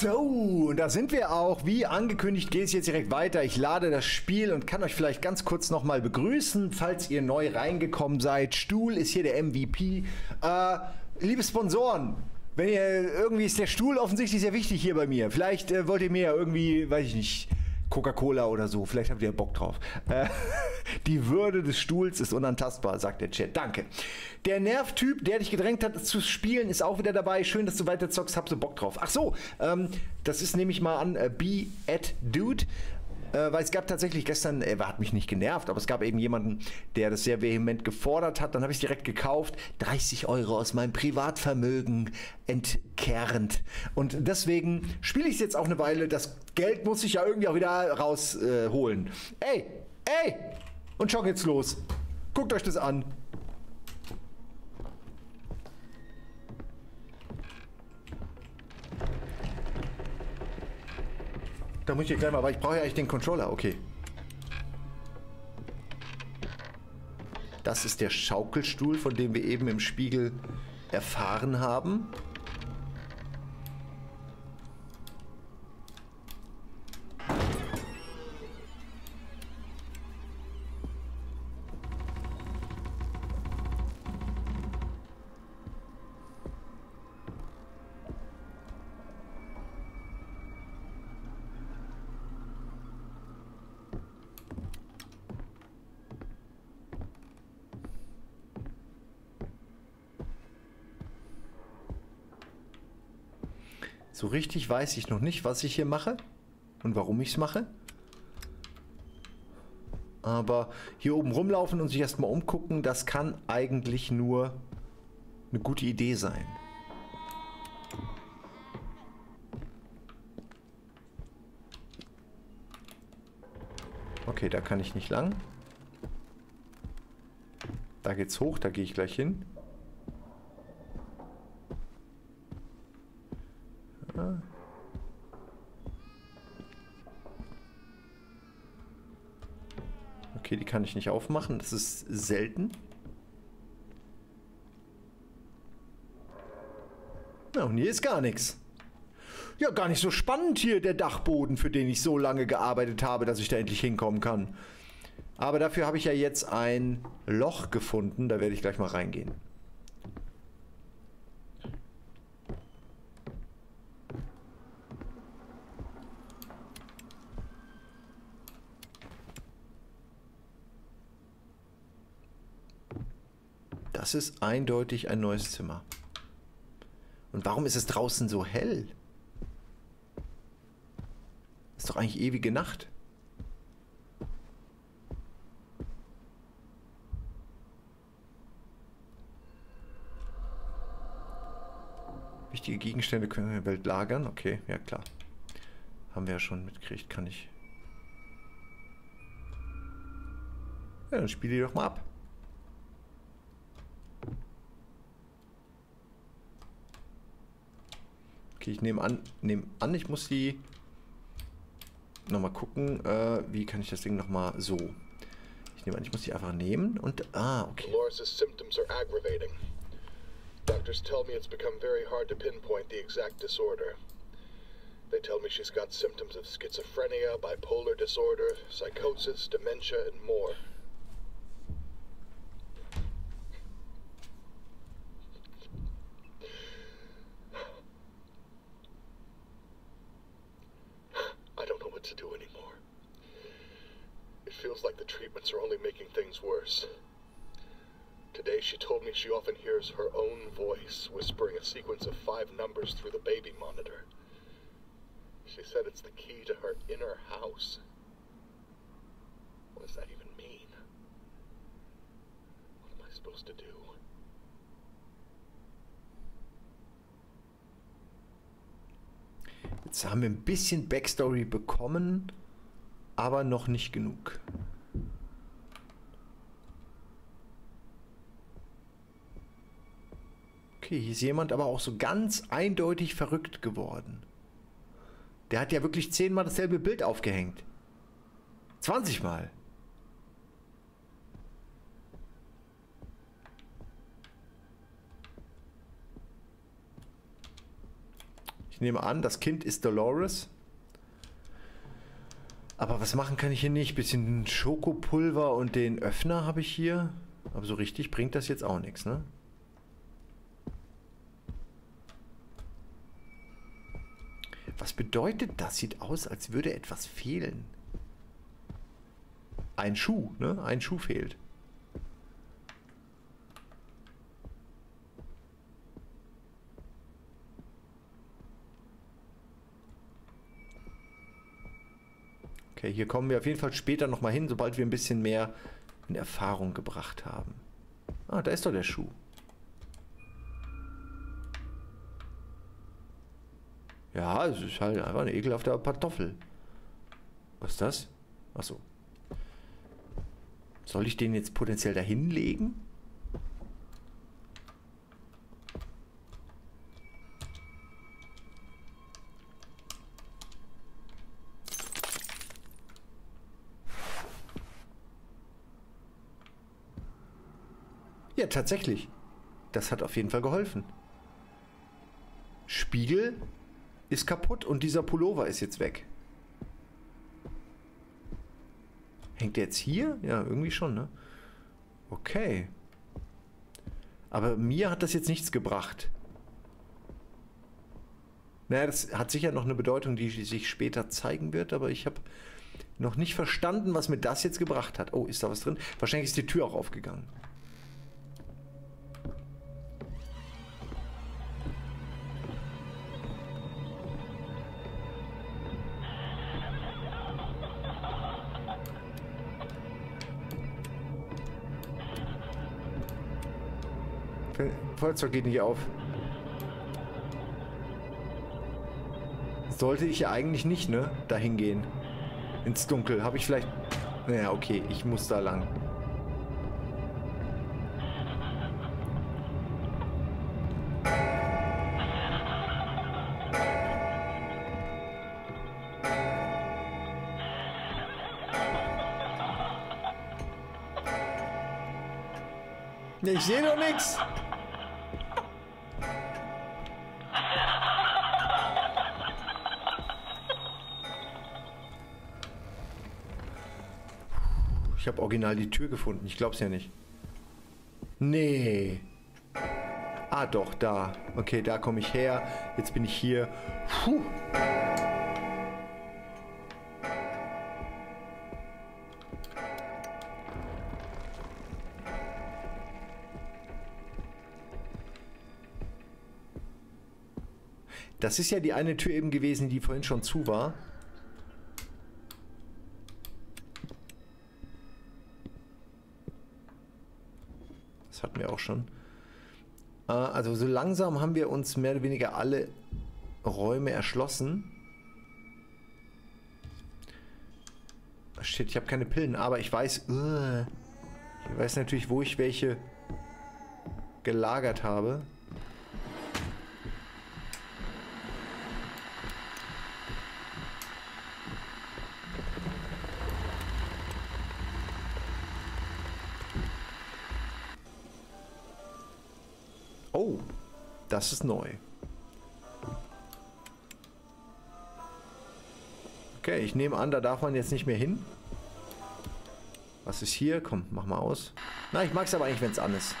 So, da sind wir auch. Wie angekündigt geht es jetzt direkt weiter. Ich lade das Spiel und kann euch vielleicht ganz kurz nochmal begrüßen, falls ihr neu reingekommen seid. Stuhl ist hier der MVP. Äh, liebe Sponsoren, wenn ihr irgendwie ist der Stuhl offensichtlich sehr wichtig hier bei mir. Vielleicht äh, wollt ihr mir ja irgendwie, weiß ich nicht, Coca-Cola oder so. Vielleicht habt ihr Bock drauf. Äh, die Würde des Stuhls ist unantastbar, sagt der Chat. Danke. Der Nervtyp, der dich gedrängt hat zu spielen, ist auch wieder dabei. Schön, dass du weiter zockst. Hab so Bock drauf. Ach so, ähm, das ist nehme ich mal an, äh, Be at Dude. Äh, weil es gab tatsächlich gestern, er hat mich nicht genervt, aber es gab eben jemanden, der das sehr vehement gefordert hat. Dann habe ich es direkt gekauft. 30 Euro aus meinem Privatvermögen entkernt. Und deswegen spiele ich es jetzt auch eine Weile. Das Geld muss ich ja irgendwie auch wieder rausholen. Äh, ey, ey! Und schon geht's los. Guckt euch das an. Da muss ich gleich mal, aber ich brauche ja eigentlich den Controller. Okay. Das ist der Schaukelstuhl, von dem wir eben im Spiegel erfahren haben. So richtig weiß ich noch nicht, was ich hier mache und warum ich es mache. Aber hier oben rumlaufen und sich erstmal umgucken, das kann eigentlich nur eine gute Idee sein. Okay, da kann ich nicht lang. Da geht's hoch, da gehe ich gleich hin. Okay, die kann ich nicht aufmachen. Das ist selten. Ja, und hier ist gar nichts. Ja, gar nicht so spannend hier, der Dachboden, für den ich so lange gearbeitet habe, dass ich da endlich hinkommen kann. Aber dafür habe ich ja jetzt ein Loch gefunden. Da werde ich gleich mal reingehen. Das ist eindeutig ein neues Zimmer. Und warum ist es draußen so hell? Ist doch eigentlich ewige Nacht. Wichtige Gegenstände können wir in der Welt lagern. Okay, ja klar. Haben wir ja schon mitgekriegt, kann ich. Ja, dann spiele die doch mal ab. Okay, ich nehme an, nehme an, ich muss die nochmal gucken, äh, wie kann ich das Ding nochmal so. Ich nehme an, ich muss die einfach nehmen und. Ah, okay. Dolores' symptoms are aggravating. Doctors tell me it's become very hard to pinpoint the exact disorder. They tell me she's got symptoms of schizophrenia, bipolar disorder, psychosis, dementia, and more. To do anymore. It feels like the treatments are only making things worse. Today she told me she often hears her own voice whispering a sequence of five numbers through the baby monitor. She said it's the key to her inner house. What does that even mean? What am I supposed to do? Jetzt haben wir ein bisschen Backstory bekommen, aber noch nicht genug. Okay, hier ist jemand aber auch so ganz eindeutig verrückt geworden. Der hat ja wirklich zehnmal dasselbe Bild aufgehängt. 20 Mal. Ich nehme an, das Kind ist Dolores. Aber was machen kann ich hier nicht? Bisschen Schokopulver und den Öffner habe ich hier. Aber so richtig bringt das jetzt auch nichts, ne? Was bedeutet das? Sieht aus, als würde etwas fehlen. Ein Schuh, ne? Ein Schuh fehlt. Okay, hier kommen wir auf jeden Fall später nochmal hin, sobald wir ein bisschen mehr in Erfahrung gebracht haben. Ah, da ist doch der Schuh. Ja, es ist halt einfach eine ekelhafte Kartoffel. Was ist das? Achso. Soll ich den jetzt potenziell dahin legen? Ja, tatsächlich. Das hat auf jeden Fall geholfen. Spiegel ist kaputt und dieser Pullover ist jetzt weg. Hängt der jetzt hier? Ja, irgendwie schon, ne? Okay. Aber mir hat das jetzt nichts gebracht. Naja, das hat sicher noch eine Bedeutung, die sich später zeigen wird, aber ich habe noch nicht verstanden, was mir das jetzt gebracht hat. Oh, ist da was drin? Wahrscheinlich ist die Tür auch aufgegangen. Feuerzeug geht nicht auf. Sollte ich ja eigentlich nicht, ne? Dahin gehen. Ins Dunkel. Habe ich vielleicht... Naja, okay. Ich muss da lang. Ich sehe doch nichts. Habe original die Tür gefunden. Ich glaub's ja nicht. Nee. Ah, doch, da. Okay, da komme ich her. Jetzt bin ich hier. Puh. Das ist ja die eine Tür eben gewesen, die vorhin schon zu war. Auch schon. Äh, also so langsam haben wir uns mehr oder weniger alle Räume erschlossen. Shit, ich habe keine Pillen, aber ich weiß... Uh, ich weiß natürlich, wo ich welche gelagert habe. Das ist neu. Okay, ich nehme an, da darf man jetzt nicht mehr hin. Was ist hier? Komm, mach mal aus. Na, ich mag es aber eigentlich, wenn es an ist.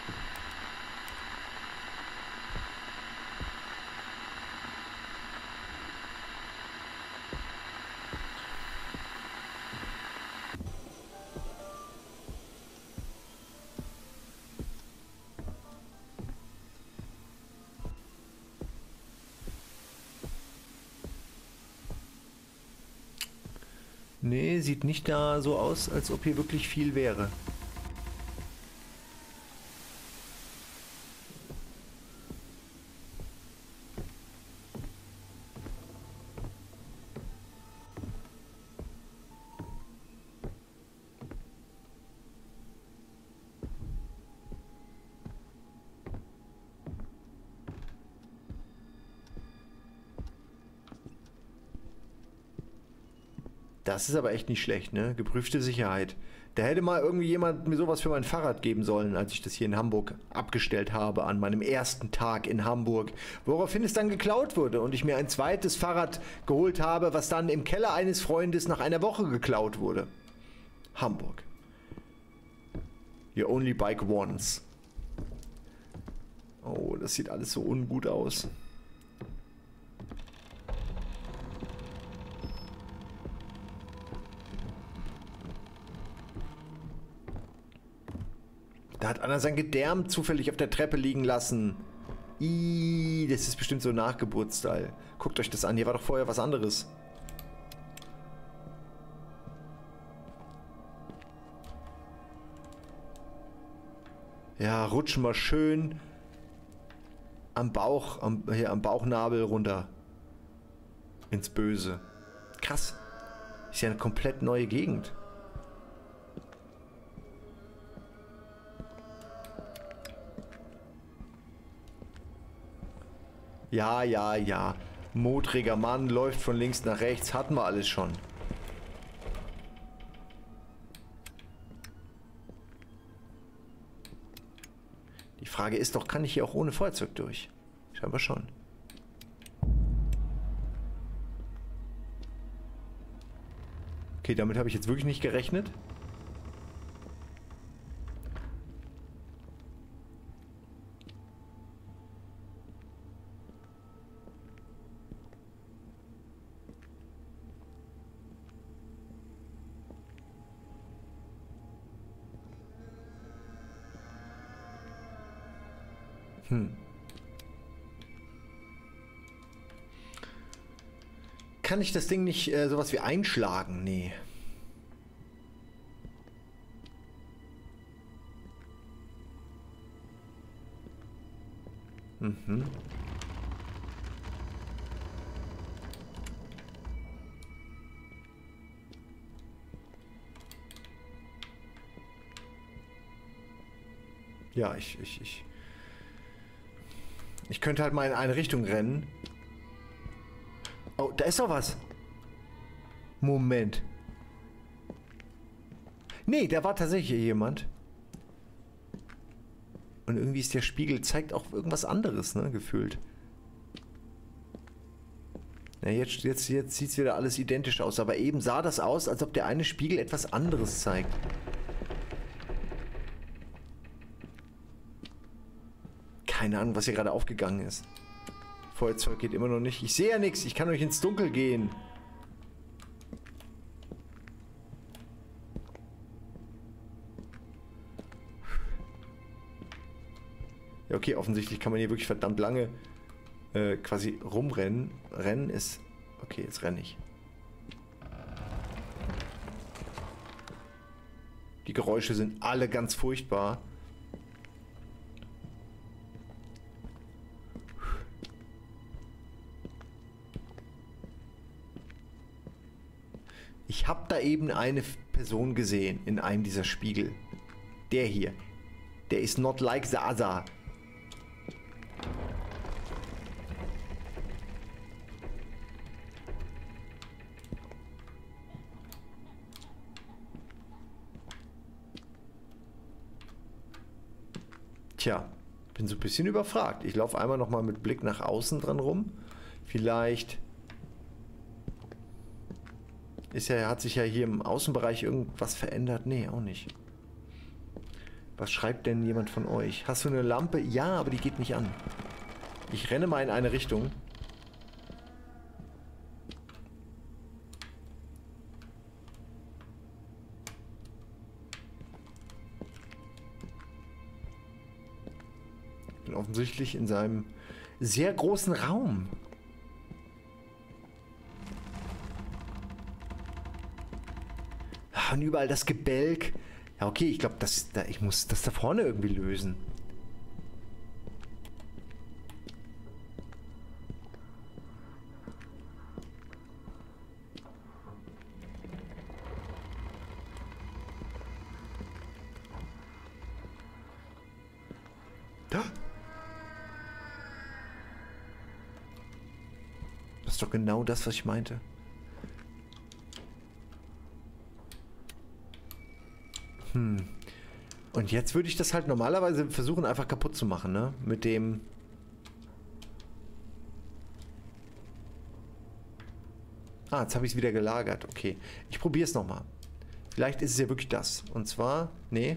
Sieht nicht da so aus, als ob hier wirklich viel wäre. Das ist aber echt nicht schlecht, ne? Geprüfte Sicherheit. Da hätte mal irgendwie jemand mir sowas für mein Fahrrad geben sollen, als ich das hier in Hamburg abgestellt habe, an meinem ersten Tag in Hamburg. Woraufhin es dann geklaut wurde und ich mir ein zweites Fahrrad geholt habe, was dann im Keller eines Freundes nach einer Woche geklaut wurde. Hamburg. You only bike once. Oh, das sieht alles so ungut aus. Hat einer sein Gedärm zufällig auf der Treppe liegen lassen. Ih, das ist bestimmt so Nachgeburtstyle. Guckt euch das an, hier war doch vorher was anderes. Ja, rutschen wir schön am Bauch, am, hier am Bauchnabel runter. Ins Böse. Krass. Ist ja eine komplett neue Gegend. Ja, ja, ja. Modriger Mann läuft von links nach rechts. Hatten wir alles schon. Die Frage ist doch, kann ich hier auch ohne Feuerzeug durch? Scheinbar schon. Okay, damit habe ich jetzt wirklich nicht gerechnet. Kann ich das Ding nicht äh, sowas wie einschlagen? Nee. Mhm. Ja, ich, ich, ich. Ich könnte halt mal in eine Richtung rennen. Oh, da ist doch was. Moment. Nee, da war tatsächlich jemand. Und irgendwie ist der Spiegel, zeigt auch irgendwas anderes, ne, gefühlt. Ja, jetzt, jetzt, jetzt sieht es wieder alles identisch aus. Aber eben sah das aus, als ob der eine Spiegel etwas anderes zeigt. Keine Ahnung, was hier gerade aufgegangen ist. Feuerzeug geht immer noch nicht. Ich sehe ja nichts. Ich kann euch ins Dunkel gehen. Ja, okay, offensichtlich kann man hier wirklich verdammt lange äh, quasi rumrennen. Rennen ist... Okay, jetzt renne ich. Die Geräusche sind alle ganz furchtbar. Eben eine Person gesehen in einem dieser Spiegel. Der hier. Der ist not like other. Tja, bin so ein bisschen überfragt. Ich laufe einmal noch mal mit Blick nach außen dran rum. Vielleicht ist ja, hat sich ja hier im Außenbereich irgendwas verändert? Nee, auch nicht. Was schreibt denn jemand von euch? Hast du eine Lampe? Ja, aber die geht nicht an. Ich renne mal in eine Richtung. Ich bin offensichtlich in seinem sehr großen Raum. Und überall das Gebälk. Ja, okay, ich glaube, da, ich muss das da vorne irgendwie lösen. Das ist doch genau das, was ich meinte. Und jetzt würde ich das halt normalerweise versuchen, einfach kaputt zu machen, ne? Mit dem... Ah, jetzt habe ich es wieder gelagert. Okay. Ich probiere es nochmal. Vielleicht ist es ja wirklich das. Und zwar... Nee.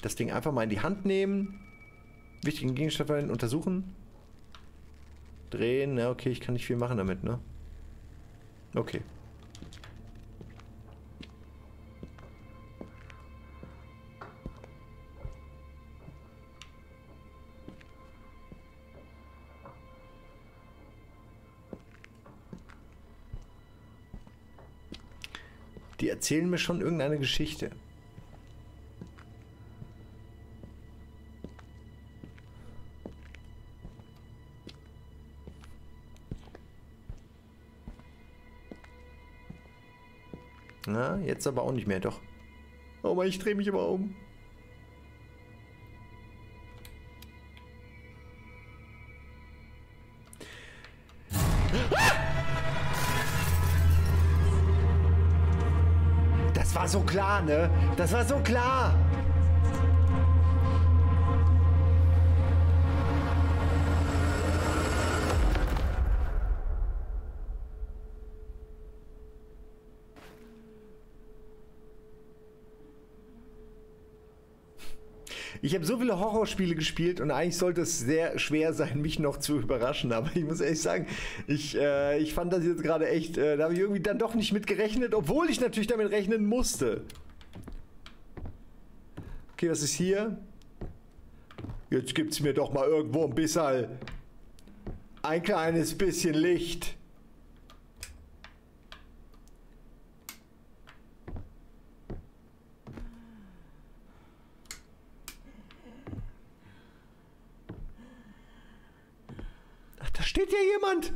Das Ding einfach mal in die Hand nehmen. Wichtigen Gegenstand untersuchen. Drehen. Ja, okay, ich kann nicht viel machen damit, ne? Okay. Erzählen mir schon irgendeine Geschichte. Na, jetzt aber auch nicht mehr, doch. Oh Mann, ich drehe mich immer um. War so klar, ne? Das war so klar. Ich habe so viele Horrorspiele gespielt und eigentlich sollte es sehr schwer sein, mich noch zu überraschen. Aber ich muss ehrlich sagen, ich, äh, ich fand das jetzt gerade echt, äh, da habe ich irgendwie dann doch nicht mit gerechnet, obwohl ich natürlich damit rechnen musste. Okay, was ist hier? Jetzt gibt es mir doch mal irgendwo ein bisschen, ein kleines bisschen Licht. Ach, da steht ja jemand.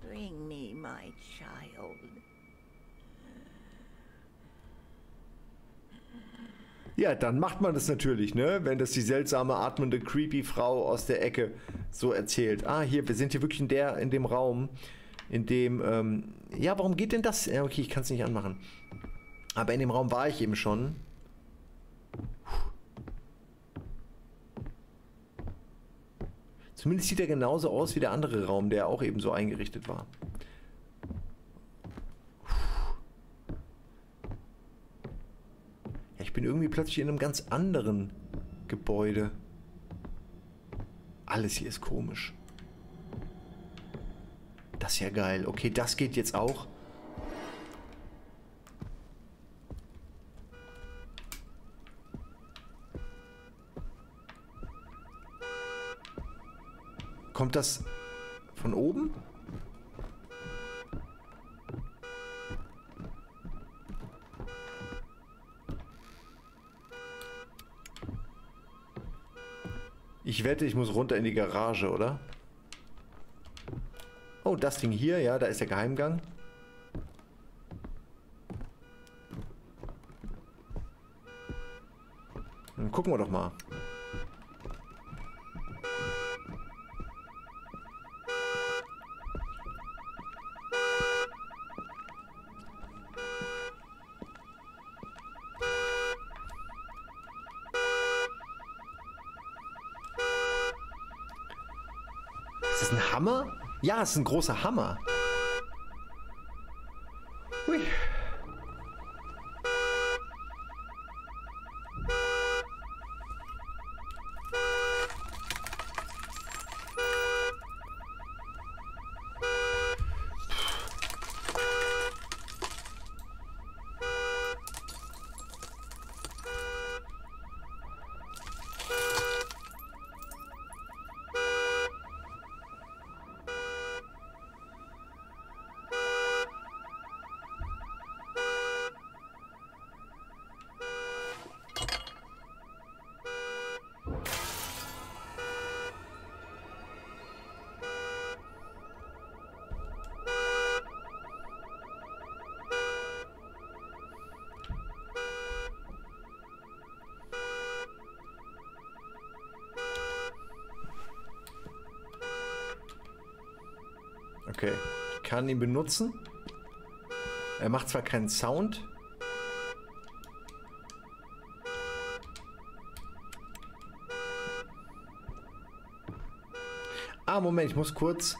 Bring me my child. Ja, dann macht man das natürlich, ne? Wenn das die seltsame, atmende, creepy Frau aus der Ecke so erzählt. Ah, hier, wir sind hier wirklich in der, in dem Raum, in dem, ähm, ja, warum geht denn das? Ja, okay, ich kann es nicht anmachen. Aber in dem Raum war ich eben schon. Zumindest sieht er genauso aus wie der andere Raum, der auch eben so eingerichtet war. Ich bin irgendwie plötzlich in einem ganz anderen Gebäude. Alles hier ist komisch. Das ist ja geil. Okay, das geht jetzt auch. Kommt das von oben? Ich wette, ich muss runter in die Garage, oder? Oh, das Ding hier, ja, da ist der Geheimgang. Dann gucken wir doch mal. Ist das ein Hammer? Ja, es ist ein großer Hammer. Hui. Okay. kann ihn benutzen. Er macht zwar keinen Sound. Ah, Moment, ich muss kurz...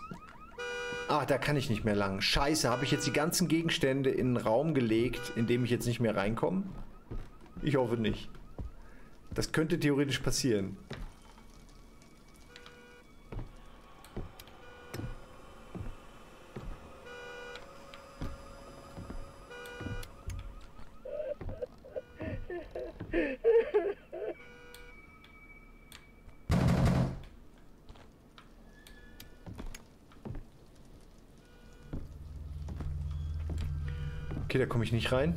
Ah, da kann ich nicht mehr lang. Scheiße, habe ich jetzt die ganzen Gegenstände in einen Raum gelegt, in dem ich jetzt nicht mehr reinkomme? Ich hoffe nicht. Das könnte theoretisch passieren. Da komme ich nicht rein.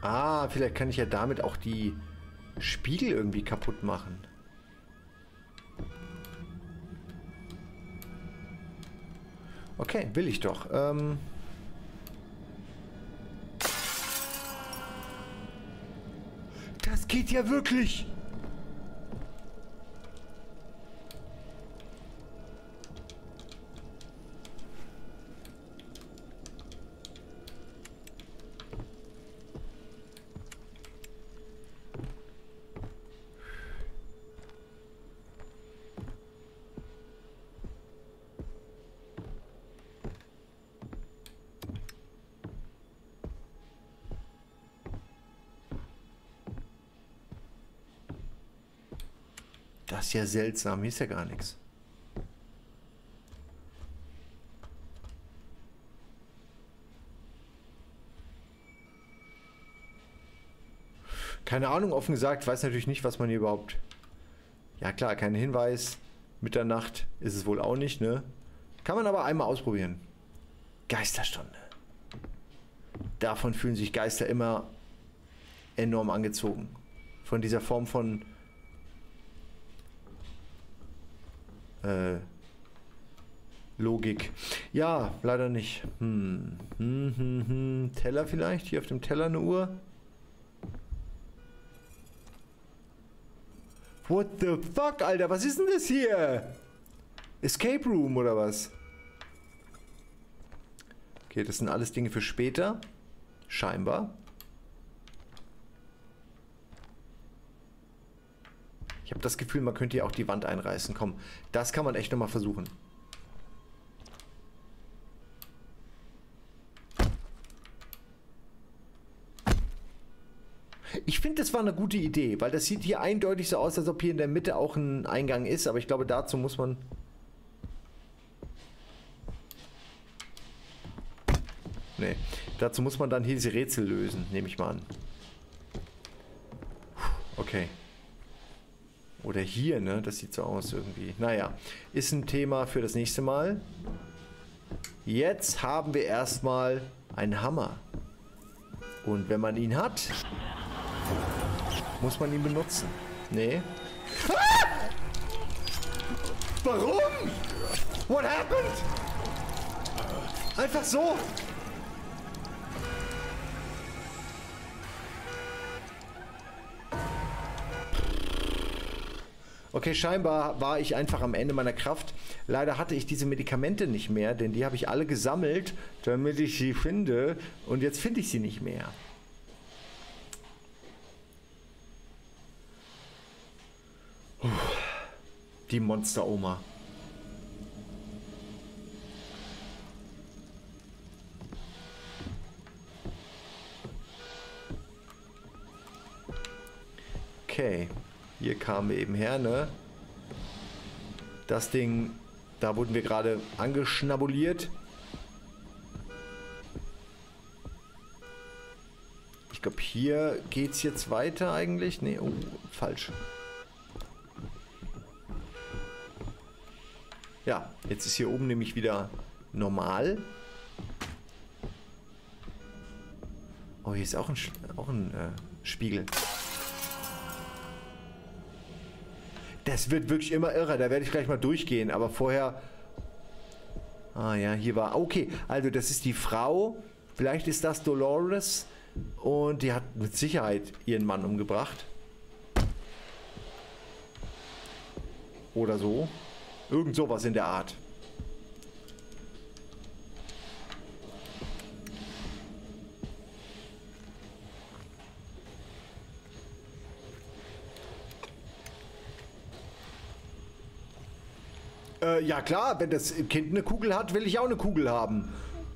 Ah, vielleicht kann ich ja damit auch die Spiegel irgendwie kaputt machen. Okay, will ich doch. Ähm das geht ja wirklich. Das ist ja seltsam. Hier ist ja gar nichts. Keine Ahnung, offen gesagt, weiß natürlich nicht, was man hier überhaupt... Ja klar, kein Hinweis. Mitternacht ist es wohl auch nicht, ne? Kann man aber einmal ausprobieren. Geisterstunde. Davon fühlen sich Geister immer enorm angezogen. Von dieser Form von äh, Logik. Ja, leider nicht. Hm. Hm, hm, hm. Teller vielleicht? Hier auf dem Teller eine Uhr? What the fuck, Alter? Was ist denn das hier? Escape Room oder was? Okay, das sind alles Dinge für später. Scheinbar. Ich habe das Gefühl, man könnte hier auch die Wand einreißen. Komm, das kann man echt nochmal versuchen. Ich finde, das war eine gute Idee, weil das sieht hier eindeutig so aus, als ob hier in der Mitte auch ein Eingang ist, aber ich glaube, dazu muss man... Nee, dazu muss man dann hier diese Rätsel lösen, nehme ich mal an. Okay. Oder hier, ne? Das sieht so aus irgendwie. Naja, ist ein Thema für das nächste Mal. Jetzt haben wir erstmal einen Hammer. Und wenn man ihn hat, muss man ihn benutzen. Nee. Ah! Warum? What happened? Einfach so. Okay, scheinbar war ich einfach am Ende meiner Kraft. Leider hatte ich diese Medikamente nicht mehr, denn die habe ich alle gesammelt, damit ich sie finde. Und jetzt finde ich sie nicht mehr. Die Monster-Oma. Okay. Kamen wir eben her, ne? Das Ding, da wurden wir gerade angeschnabuliert. Ich glaube, hier geht es jetzt weiter eigentlich. Ne, oh, falsch. Ja, jetzt ist hier oben nämlich wieder normal. Oh, hier ist auch ein, auch ein äh, Spiegel. Das wird wirklich immer irre. Da werde ich gleich mal durchgehen. Aber vorher... Ah ja, hier war... Okay, also das ist die Frau. Vielleicht ist das Dolores. Und die hat mit Sicherheit ihren Mann umgebracht. Oder so. Irgend sowas in der Art. Äh, ja klar, wenn das Kind eine Kugel hat, will ich auch eine Kugel haben.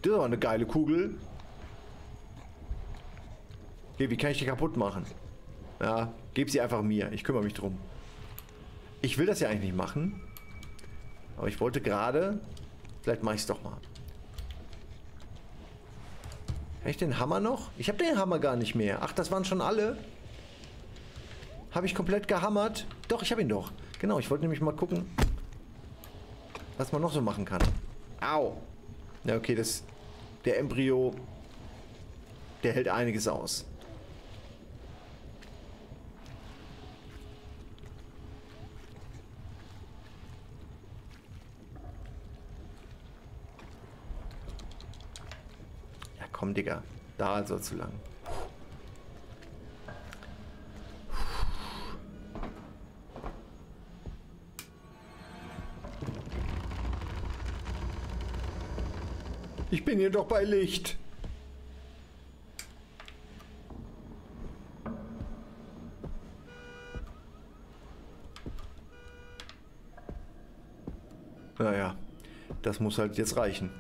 Das ist aber eine geile Kugel. Okay, wie kann ich die kaputt machen? Ja, gib sie einfach mir. Ich kümmere mich drum. Ich will das ja eigentlich nicht machen. Aber ich wollte gerade... Vielleicht mache ich es doch mal. Habe ich den Hammer noch? Ich habe den Hammer gar nicht mehr. Ach, das waren schon alle. Habe ich komplett gehammert? Doch, ich habe ihn doch. Genau, ich wollte nämlich mal gucken, was man noch so machen kann. Au. Ja, okay, das... Der Embryo... Der hält einiges aus. Ja, komm, Digga. Da soll zu lang. Ich bin hier doch bei Licht. Naja, das muss halt jetzt reichen.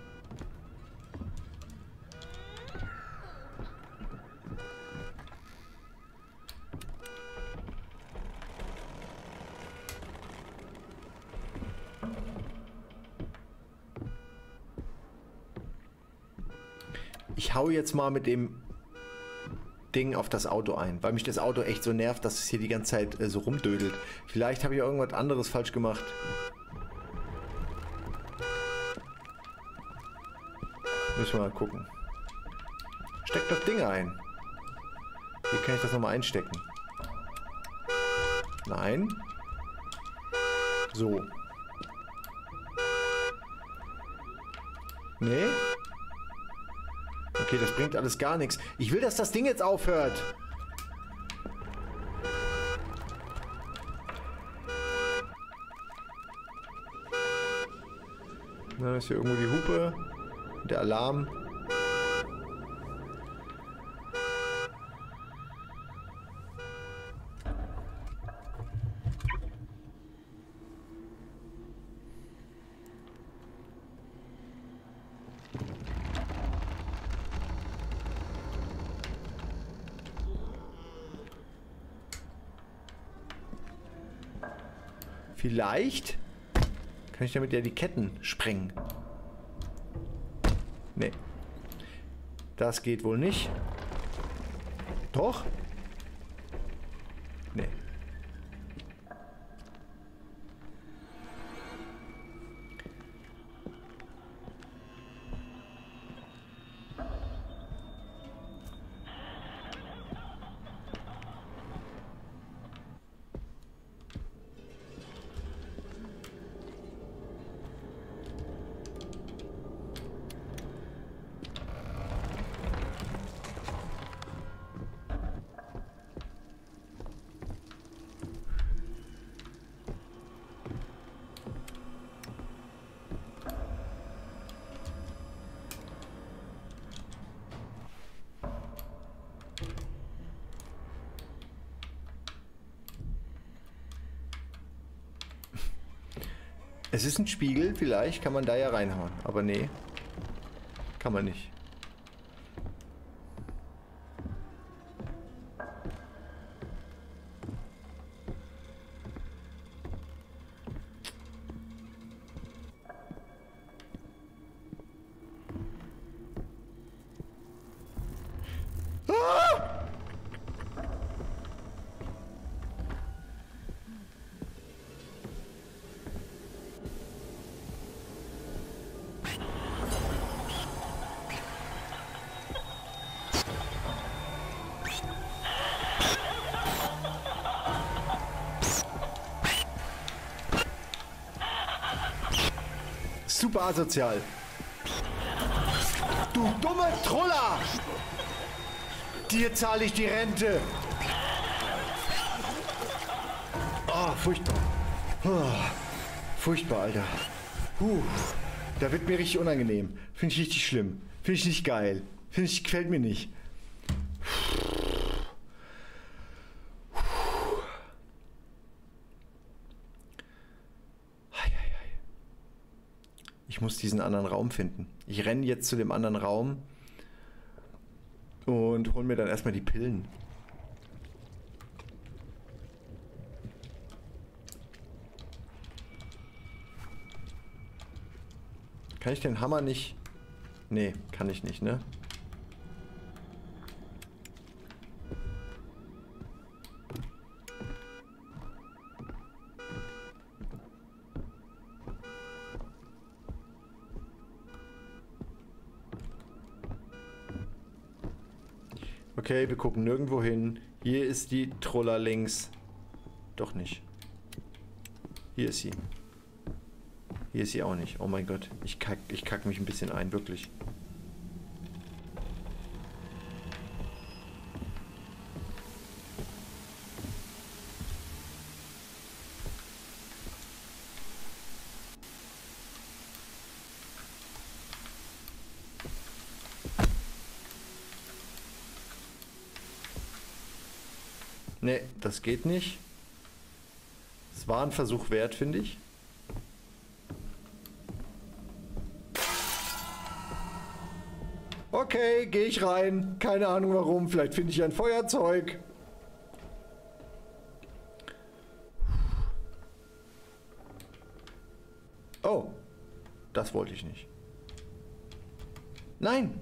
Ich hau jetzt mal mit dem Ding auf das Auto ein, weil mich das Auto echt so nervt, dass es hier die ganze Zeit äh, so rumdödelt. Vielleicht habe ich irgendwas anderes falsch gemacht. Müssen wir mal gucken. Steck das Ding ein. Wie kann ich das nochmal einstecken? Nein. So. Nee. Okay, das bringt alles gar nichts. Ich will, dass das Ding jetzt aufhört. Na, ist hier irgendwo die Hupe. Der Alarm. Vielleicht kann ich damit ja die Ketten sprengen. Nee. Das geht wohl nicht. Doch? Nee. Es ist ein Spiegel, vielleicht kann man da ja reinhauen. Aber nee, kann man nicht. Asozial. Du dumme Troller! Dir zahle ich die Rente. Oh, furchtbar. Oh. Furchtbar, Alter. Puh. Da wird mir richtig unangenehm. Finde ich richtig schlimm. Finde ich nicht geil. Finde ich, gefällt mir nicht. Ich muss diesen anderen Raum finden. Ich renne jetzt zu dem anderen Raum und hol mir dann erstmal die Pillen. Kann ich den Hammer nicht... Nee, kann ich nicht, ne? Okay, wir gucken nirgendwo hin. Hier ist die Troller links. Doch nicht. Hier ist sie. Hier ist sie auch nicht. Oh mein Gott. Ich kack, ich kack mich ein bisschen ein, wirklich. Nee, das geht nicht. Es war ein Versuch wert, finde ich. Okay, gehe ich rein. Keine Ahnung warum. Vielleicht finde ich ein Feuerzeug. Oh, das wollte ich nicht. Nein,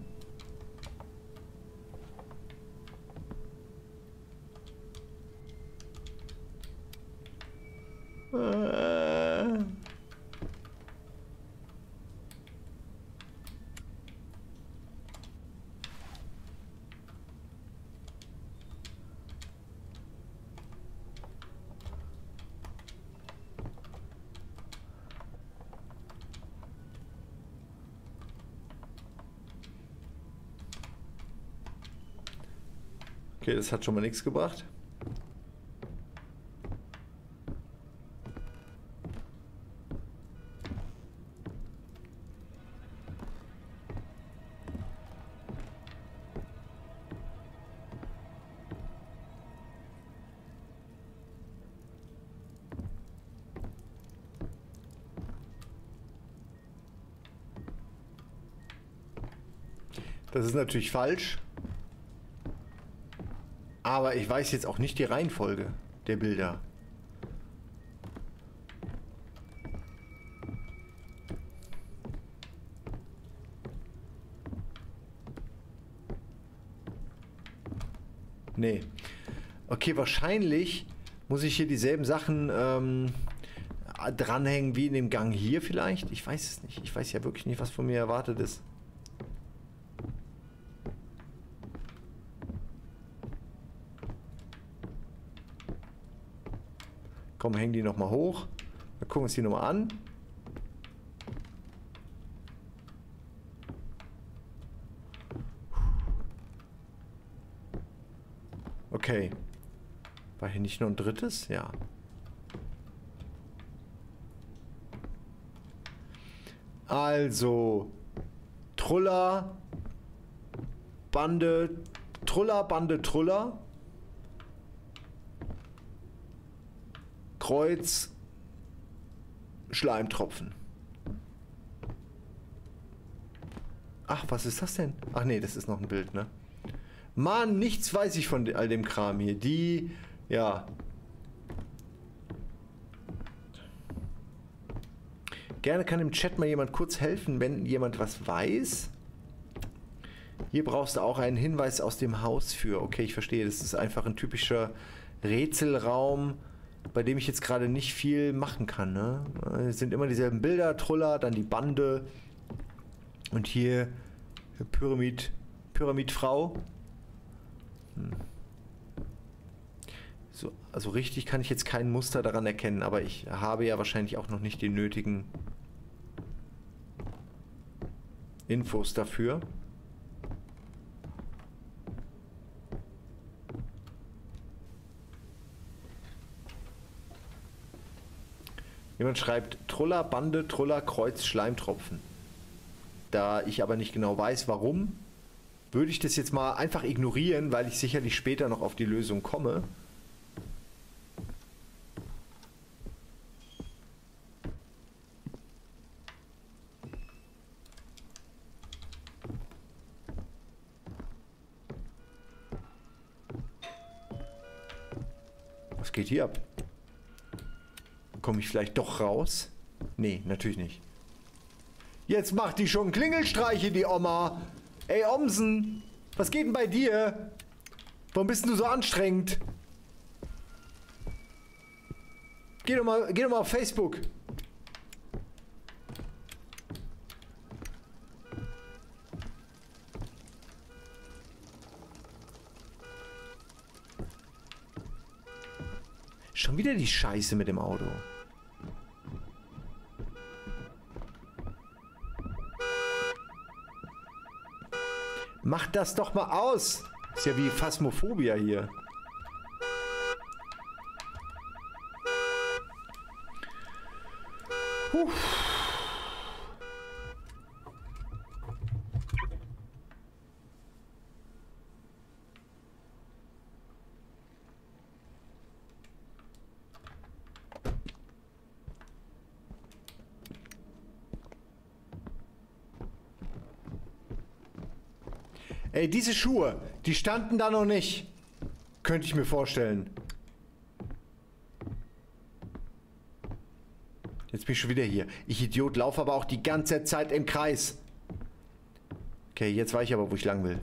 Okay, das hat schon mal nichts gebracht. Das ist natürlich falsch. Aber ich weiß jetzt auch nicht die Reihenfolge der Bilder. Nee. Okay, wahrscheinlich muss ich hier dieselben Sachen ähm, dranhängen wie in dem Gang hier vielleicht. Ich weiß es nicht. Ich weiß ja wirklich nicht, was von mir erwartet ist. Komm, hängen die nochmal hoch. Wir gucken uns die nochmal an. Okay. War hier nicht nur ein drittes? Ja. Also, Truller, Bande, Truller, Bande, Truller. Kreuz, Schleimtropfen. Ach, was ist das denn? Ach nee, das ist noch ein Bild, ne? Mann, nichts weiß ich von all dem Kram hier. Die, ja. Gerne kann im Chat mal jemand kurz helfen, wenn jemand was weiß. Hier brauchst du auch einen Hinweis aus dem Haus für. Okay, ich verstehe. Das ist einfach ein typischer Rätselraum bei dem ich jetzt gerade nicht viel machen kann. Ne? Es sind immer dieselben Bilder, Truller, dann die Bande und hier Pyramid, Pyramidfrau. Hm. So, also richtig kann ich jetzt kein Muster daran erkennen, aber ich habe ja wahrscheinlich auch noch nicht die nötigen Infos dafür. Jemand schreibt Truller, Bande, Truller, Kreuz, Schleimtropfen. Da ich aber nicht genau weiß, warum, würde ich das jetzt mal einfach ignorieren, weil ich sicherlich später noch auf die Lösung komme. Was geht hier ab? Komme ich vielleicht doch raus? Nee, natürlich nicht. Jetzt macht die schon Klingelstreiche, die Oma. Ey, Omsen, was geht denn bei dir? Warum bist du so anstrengend? Geh doch mal, geh doch mal auf Facebook. Schon wieder die Scheiße mit dem Auto. Mach das doch mal aus. Ist ja wie Phasmophobia hier. Puh. Ey, diese Schuhe, die standen da noch nicht. Könnte ich mir vorstellen. Jetzt bin ich schon wieder hier. Ich Idiot, laufe aber auch die ganze Zeit im Kreis. Okay, jetzt weiß ich aber, wo ich lang will.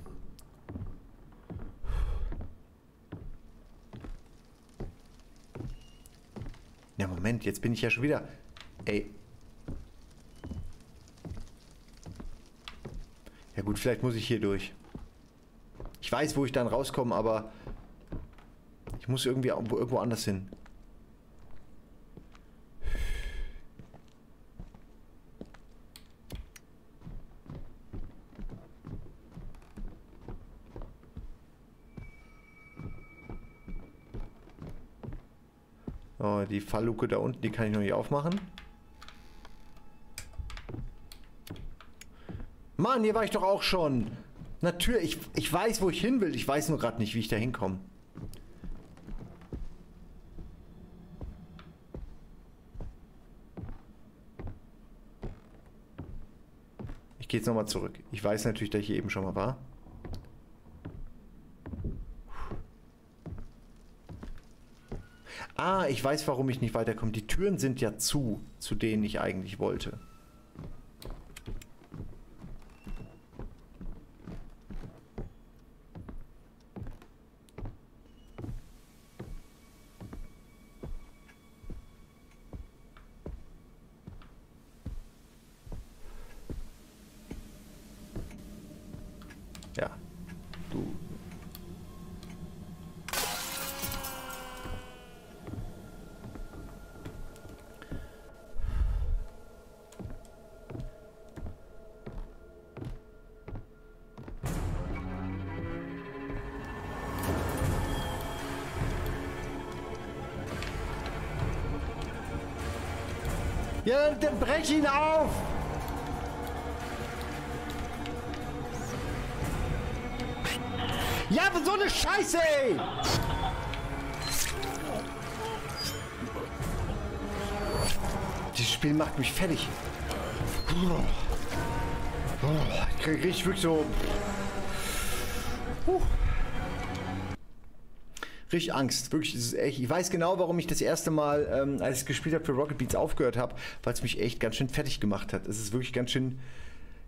Ja, Moment, jetzt bin ich ja schon wieder... Ey. Ja gut, vielleicht muss ich hier durch. Ich weiß, wo ich dann rauskomme, aber ich muss irgendwie irgendwo anders hin. Oh, die Fallluke da unten, die kann ich noch nicht aufmachen. Mann, hier war ich doch auch schon. Natürlich, ich, ich weiß, wo ich hin will. Ich weiß nur gerade nicht, wie ich da hinkomme. Ich gehe jetzt nochmal zurück. Ich weiß natürlich, dass ich hier eben schon mal war. Ah, ich weiß, warum ich nicht weiterkomme. Die Türen sind ja zu, zu denen ich eigentlich wollte. Ja, dann brech ihn auf! Ja, so eine Scheiße, ey! Dieses Spiel macht mich fertig. Ich krieg richtig wirklich so... richtig Angst. Wirklich, echt, ich weiß genau, warum ich das erste Mal, ähm, als ich gespielt habe für Rocket Beats, aufgehört habe, weil es mich echt ganz schön fertig gemacht hat. Es ist wirklich ganz schön,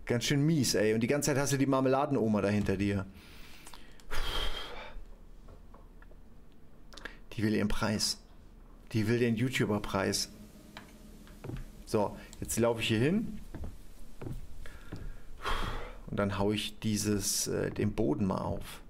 ganz schön mies, ey. Und die ganze Zeit hast du die Marmeladenoma da hinter dir. Die will ihren Preis. Die will den YouTuber-Preis. So, jetzt laufe ich hier hin. Und dann haue ich dieses, äh, den Boden mal auf.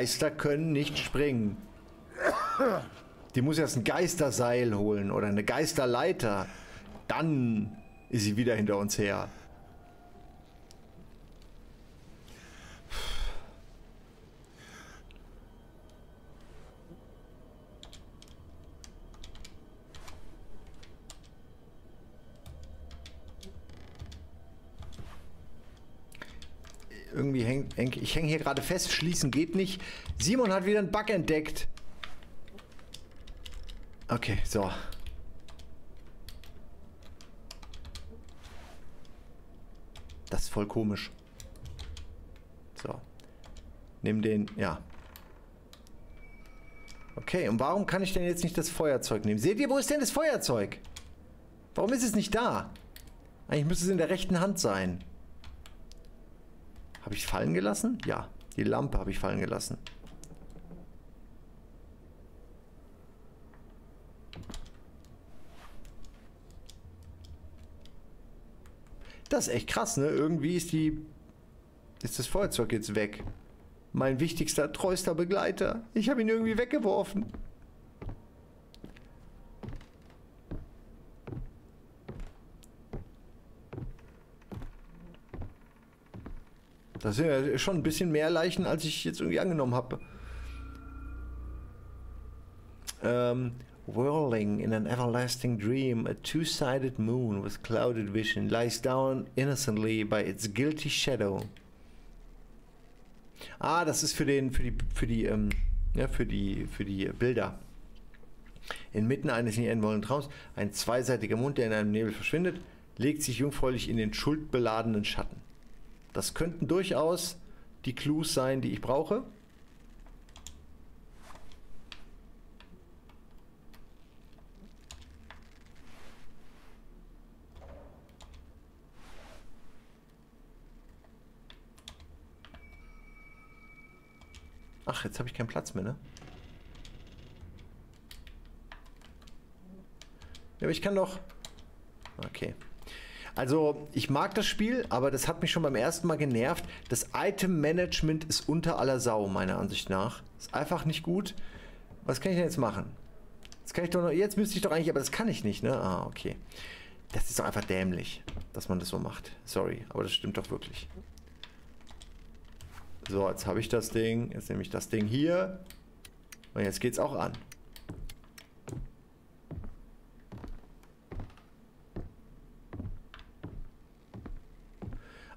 Geister können nicht springen. Die muss erst ein Geisterseil holen oder eine Geisterleiter. Dann ist sie wieder hinter uns her. Irgendwie hängt, häng, ich hänge hier gerade fest, schließen geht nicht. Simon hat wieder einen Bug entdeckt. Okay, so. Das ist voll komisch. So. Nimm den, ja. Okay, und warum kann ich denn jetzt nicht das Feuerzeug nehmen? Seht ihr, wo ist denn das Feuerzeug? Warum ist es nicht da? Eigentlich müsste es in der rechten Hand sein. Habe ich fallen gelassen? Ja, die Lampe habe ich fallen gelassen. Das ist echt krass, ne? Irgendwie ist die ist das Feuerzeug jetzt weg. Mein wichtigster, treuster Begleiter. Ich habe ihn irgendwie weggeworfen. Das sind ja schon ein bisschen mehr Leichen, als ich jetzt irgendwie angenommen habe. Ähm, whirling in an everlasting dream, a two-sided moon with clouded vision lies down innocently by its guilty shadow. Ah, das ist für den, für die, für die, ähm, ja, für die, für die Bilder. Inmitten eines nicht endwollenden Traums, ein zweiseitiger Mund, der in einem Nebel verschwindet, legt sich jungfräulich in den schuldbeladenen Schatten. Das könnten durchaus die Clues sein, die ich brauche. Ach, jetzt habe ich keinen Platz mehr, ne? Ja, aber ich kann doch... Okay. Also, ich mag das Spiel, aber das hat mich schon beim ersten Mal genervt. Das Item-Management ist unter aller Sau, meiner Ansicht nach. Ist einfach nicht gut. Was kann ich denn jetzt machen? Jetzt kann ich doch noch, jetzt müsste ich doch eigentlich, aber das kann ich nicht, ne? Ah, okay. Das ist doch einfach dämlich, dass man das so macht. Sorry, aber das stimmt doch wirklich. So, jetzt habe ich das Ding. Jetzt nehme ich das Ding hier. Und jetzt geht's auch an.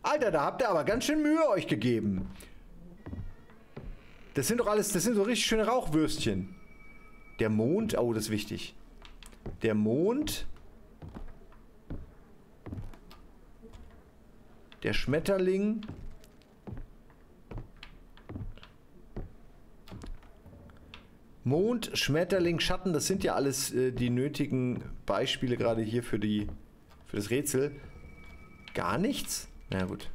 Alter, da habt ihr aber ganz schön Mühe euch gegeben. Das sind doch alles, das sind so richtig schöne Rauchwürstchen. Der Mond, oh, das ist wichtig. Der Mond. Der Schmetterling. Mond, Schmetterling, Schatten, das sind ja alles äh, die nötigen Beispiele gerade hier für die für das Rätsel. Gar nichts? Na gut.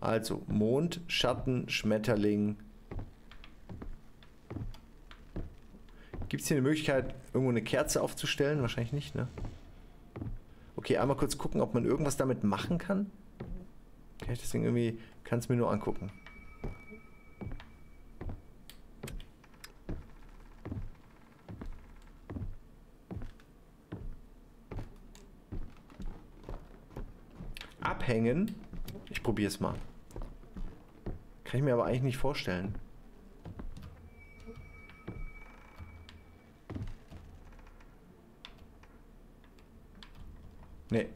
Also Mond, Schatten, Schmetterling. Gibt es hier eine Möglichkeit, irgendwo eine Kerze aufzustellen? Wahrscheinlich nicht, ne? Okay, einmal kurz gucken, ob man irgendwas damit machen kann. Kann das Ding irgendwie... Kann es mir nur angucken. Abhängen. Ich probiere es mal. Kann ich mir aber eigentlich nicht vorstellen. Ne.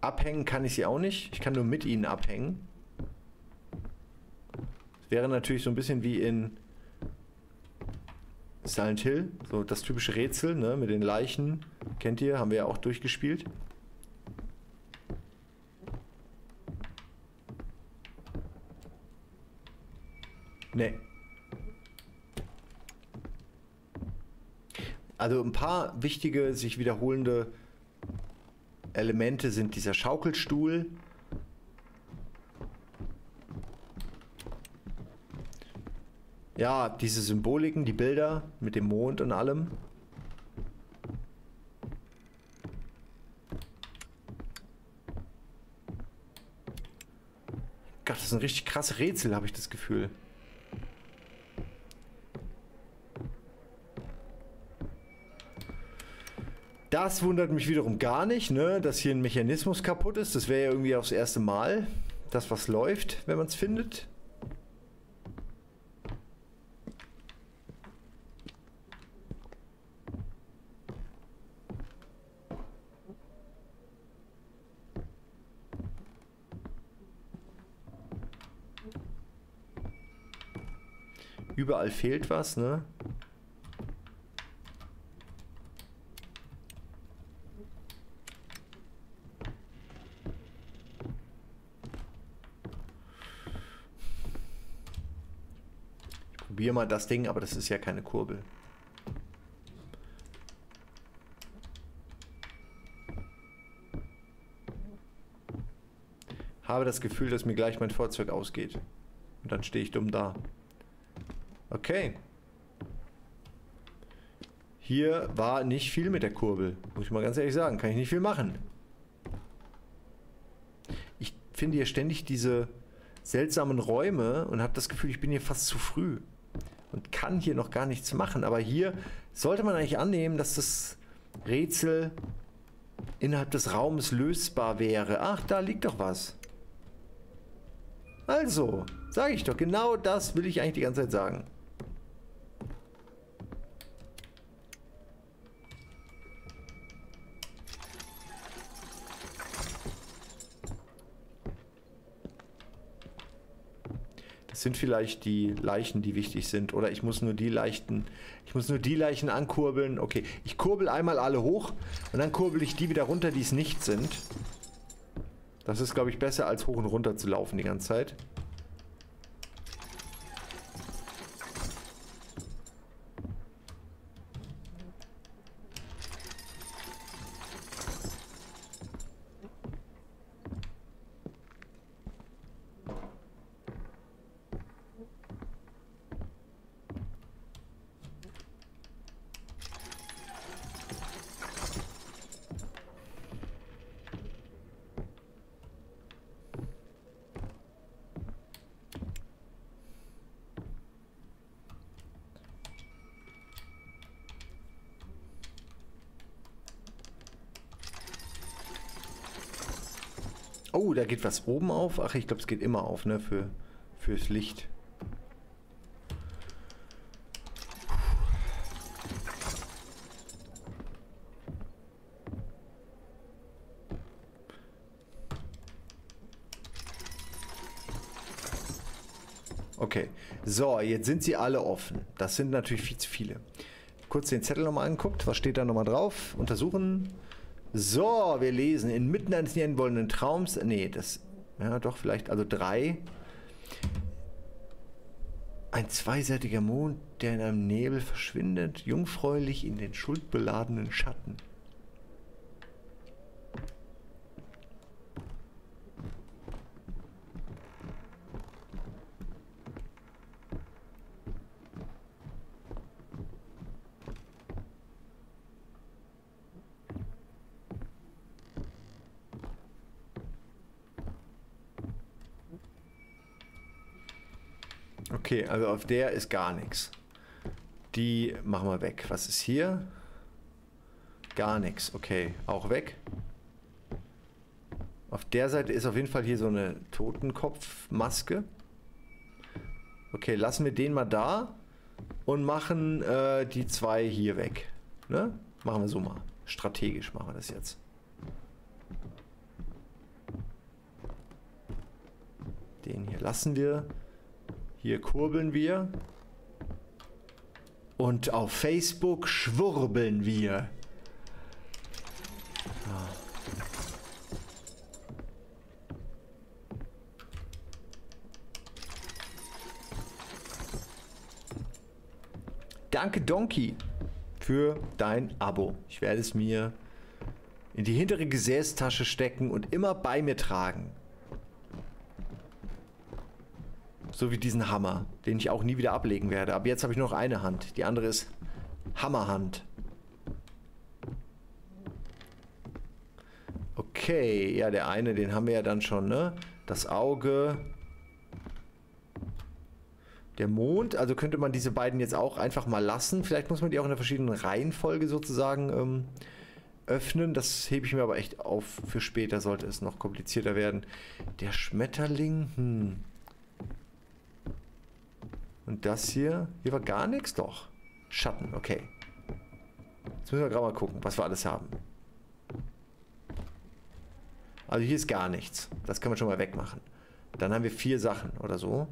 Abhängen kann ich sie auch nicht. Ich kann nur mit ihnen abhängen. Das wäre natürlich so ein bisschen wie in Silent Hill. So das typische Rätsel, ne? Mit den Leichen. Kennt ihr? Haben wir ja auch durchgespielt. Nee. Also ein paar wichtige, sich wiederholende Elemente sind dieser Schaukelstuhl. Ja, diese Symboliken, die Bilder mit dem Mond und allem. das sind richtig krasse Rätsel, habe ich das Gefühl. Das wundert mich wiederum gar nicht, ne, dass hier ein Mechanismus kaputt ist. Das wäre ja irgendwie aufs erste Mal, dass was läuft, wenn man es findet. Überall fehlt was, ne? Ich probiere mal das Ding, aber das ist ja keine Kurbel. Habe das Gefühl, dass mir gleich mein Fahrzeug ausgeht. Und dann stehe ich dumm da. Okay. Hier war nicht viel mit der Kurbel. Muss ich mal ganz ehrlich sagen. Kann ich nicht viel machen. Ich finde hier ständig diese seltsamen Räume und habe das Gefühl, ich bin hier fast zu früh. Kann hier noch gar nichts machen. Aber hier sollte man eigentlich annehmen, dass das Rätsel innerhalb des Raumes lösbar wäre. Ach, da liegt doch was. Also, sage ich doch, genau das will ich eigentlich die ganze Zeit sagen. Sind vielleicht die Leichen, die wichtig sind. Oder ich muss nur die Leichen, ich muss nur die Leichen ankurbeln. Okay, ich kurbel einmal alle hoch und dann kurbel ich die wieder runter, die es nicht sind. Das ist, glaube ich, besser als hoch und runter zu laufen die ganze Zeit. Geht was oben auf. Ach, ich glaube, es geht immer auf, ne? Für, fürs Licht. Okay, so, jetzt sind sie alle offen. Das sind natürlich viel zu viele. Kurz den Zettel nochmal anguckt. Was steht da nochmal drauf? Untersuchen. So, wir lesen. Inmitten eines nie wollenden Traums. Nee, das. Ja, doch, vielleicht. Also drei. Ein zweiseitiger Mond, der in einem Nebel verschwindet, jungfräulich in den schuldbeladenen Schatten. Okay, also auf der ist gar nichts. Die machen wir weg. Was ist hier? Gar nichts. Okay, auch weg. Auf der Seite ist auf jeden Fall hier so eine Totenkopfmaske. Okay, lassen wir den mal da und machen äh, die zwei hier weg. Ne? Machen wir so mal. Strategisch machen wir das jetzt. Den hier lassen wir. Hier kurbeln wir. Und auf Facebook schwurbeln wir. Danke Donkey für dein Abo. Ich werde es mir in die hintere Gesäßtasche stecken und immer bei mir tragen. So wie diesen Hammer, den ich auch nie wieder ablegen werde. Aber jetzt habe ich nur noch eine Hand. Die andere ist Hammerhand. Okay, ja, der eine, den haben wir ja dann schon, ne? Das Auge. Der Mond, also könnte man diese beiden jetzt auch einfach mal lassen. Vielleicht muss man die auch in einer verschiedenen Reihenfolge sozusagen ähm, öffnen. Das hebe ich mir aber echt auf für später, sollte es noch komplizierter werden. Der Schmetterling, hm. Und das hier, hier war gar nichts, doch. Schatten, okay. Jetzt müssen wir gerade mal gucken, was wir alles haben. Also hier ist gar nichts. Das kann man schon mal wegmachen. Dann haben wir vier Sachen oder so.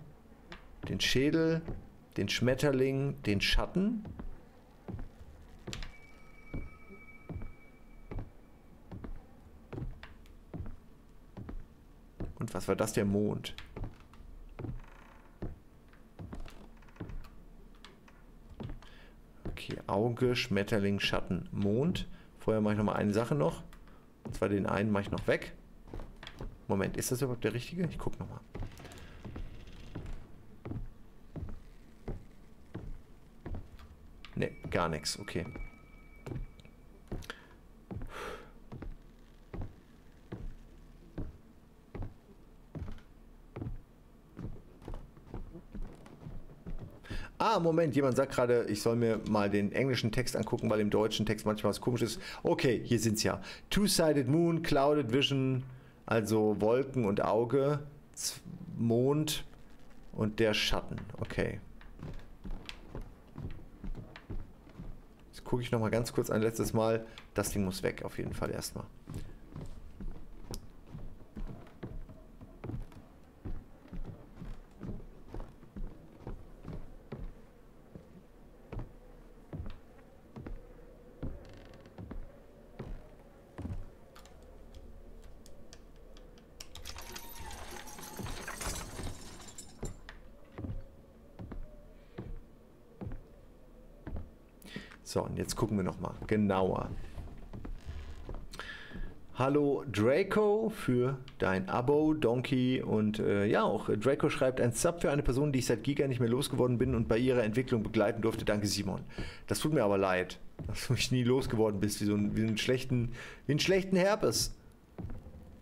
Den Schädel, den Schmetterling, den Schatten. Und was war das? Der Mond. Okay, Auge, Schmetterling, Schatten, Mond. Vorher mache ich noch mal eine Sache noch. Und zwar den einen mache ich noch weg. Moment, ist das überhaupt der richtige? Ich gucke nochmal. Ne, gar nichts. Okay. Ah, Moment, jemand sagt gerade, ich soll mir mal den englischen Text angucken, weil im deutschen Text manchmal was komisches. Okay, hier sind es ja. Two-Sided Moon, Clouded Vision, also Wolken und Auge, Mond und der Schatten. Okay. Jetzt gucke ich noch mal ganz kurz ein letztes Mal. Das Ding muss weg, auf jeden Fall erstmal. So, und jetzt gucken wir nochmal genauer. Hallo Draco für dein Abo, Donkey und äh, ja, auch Draco schreibt ein Sub für eine Person, die ich seit Giga nicht mehr losgeworden bin und bei ihrer Entwicklung begleiten durfte. Danke Simon. Das tut mir aber leid, dass du mich nie losgeworden bist, wie so ein, wie einen schlechten, wie einen schlechten Herpes.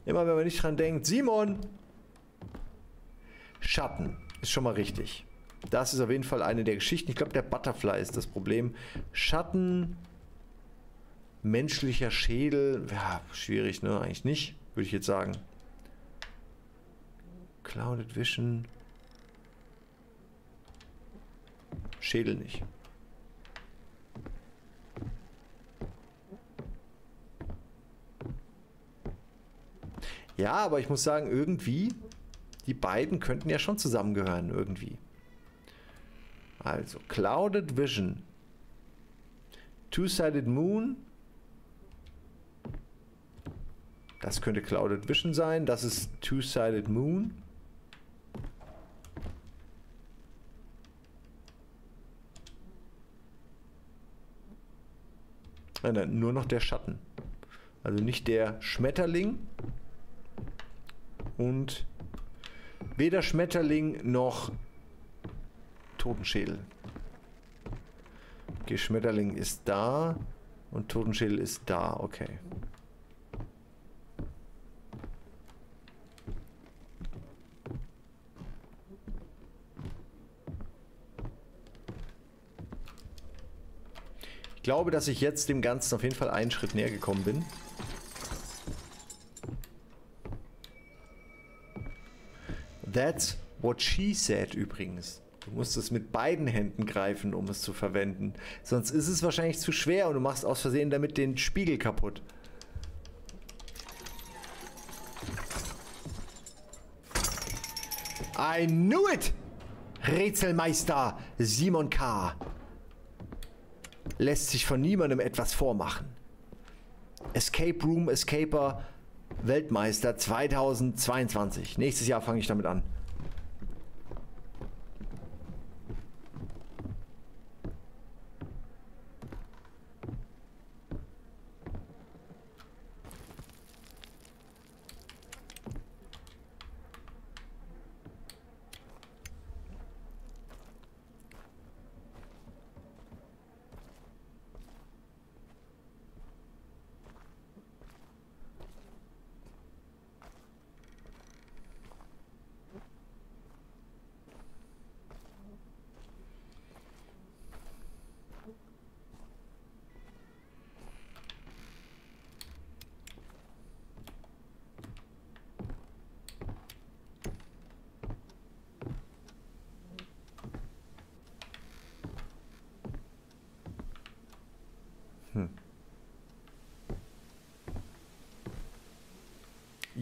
Immer wenn man nicht dran denkt, Simon! Schatten ist schon mal richtig. Das ist auf jeden Fall eine der Geschichten. Ich glaube, der Butterfly ist das Problem. Schatten, menschlicher Schädel, ja, schwierig, ne? Eigentlich nicht, würde ich jetzt sagen. Clouded Vision. Schädel nicht. Ja, aber ich muss sagen, irgendwie, die beiden könnten ja schon zusammengehören, irgendwie. Also, Clouded Vision. Two-Sided Moon. Das könnte Clouded Vision sein. Das ist Two-Sided Moon. Nein, nein, nur noch der Schatten. Also nicht der Schmetterling. Und weder Schmetterling noch Totenschädel. Okay, Schmetterling ist da und Totenschädel ist da, okay. Ich glaube, dass ich jetzt dem Ganzen auf jeden Fall einen Schritt näher gekommen bin. That's what she said übrigens. Du musst es mit beiden Händen greifen, um es zu verwenden. Sonst ist es wahrscheinlich zu schwer und du machst aus Versehen damit den Spiegel kaputt. I knew it! Rätselmeister Simon K. lässt sich von niemandem etwas vormachen. Escape Room Escaper Weltmeister 2022. Nächstes Jahr fange ich damit an.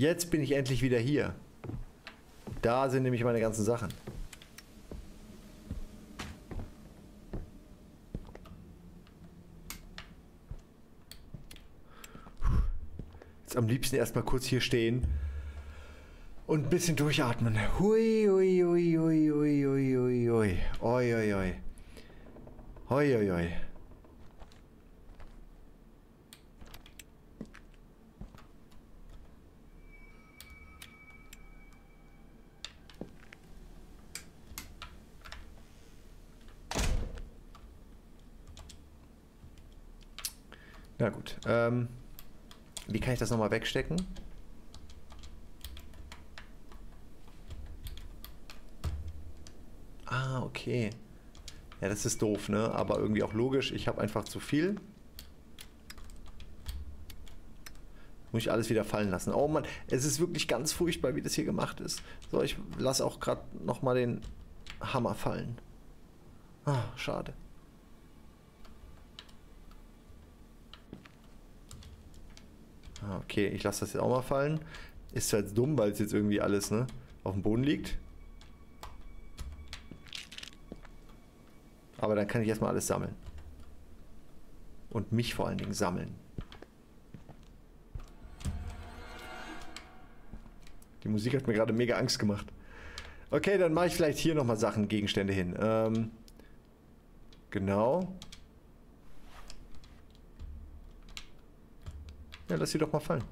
Jetzt bin ich endlich wieder hier. Da sind nämlich meine ganzen Sachen. Jetzt am liebsten erstmal kurz hier stehen und ein bisschen durchatmen. Hui, hui, hui, hui, hui, hui, hui, hui. Oi, oi, oi. Oi, oi, oi. Na gut. Ähm, wie kann ich das nochmal wegstecken? Ah, okay. Ja, das ist doof, ne? Aber irgendwie auch logisch. Ich habe einfach zu viel. Muss ich alles wieder fallen lassen. Oh Mann, es ist wirklich ganz furchtbar, wie das hier gemacht ist. So, ich lasse auch gerade nochmal den Hammer fallen. Ah, schade. Okay, ich lasse das jetzt auch mal fallen. Ist zwar jetzt dumm, weil es jetzt irgendwie alles ne, auf dem Boden liegt. Aber dann kann ich erstmal alles sammeln. Und mich vor allen Dingen sammeln. Die Musik hat mir gerade mega Angst gemacht. Okay, dann mache ich vielleicht hier nochmal Sachen, Gegenstände hin. Ähm, genau. Ja, lass sie doch mal fallen.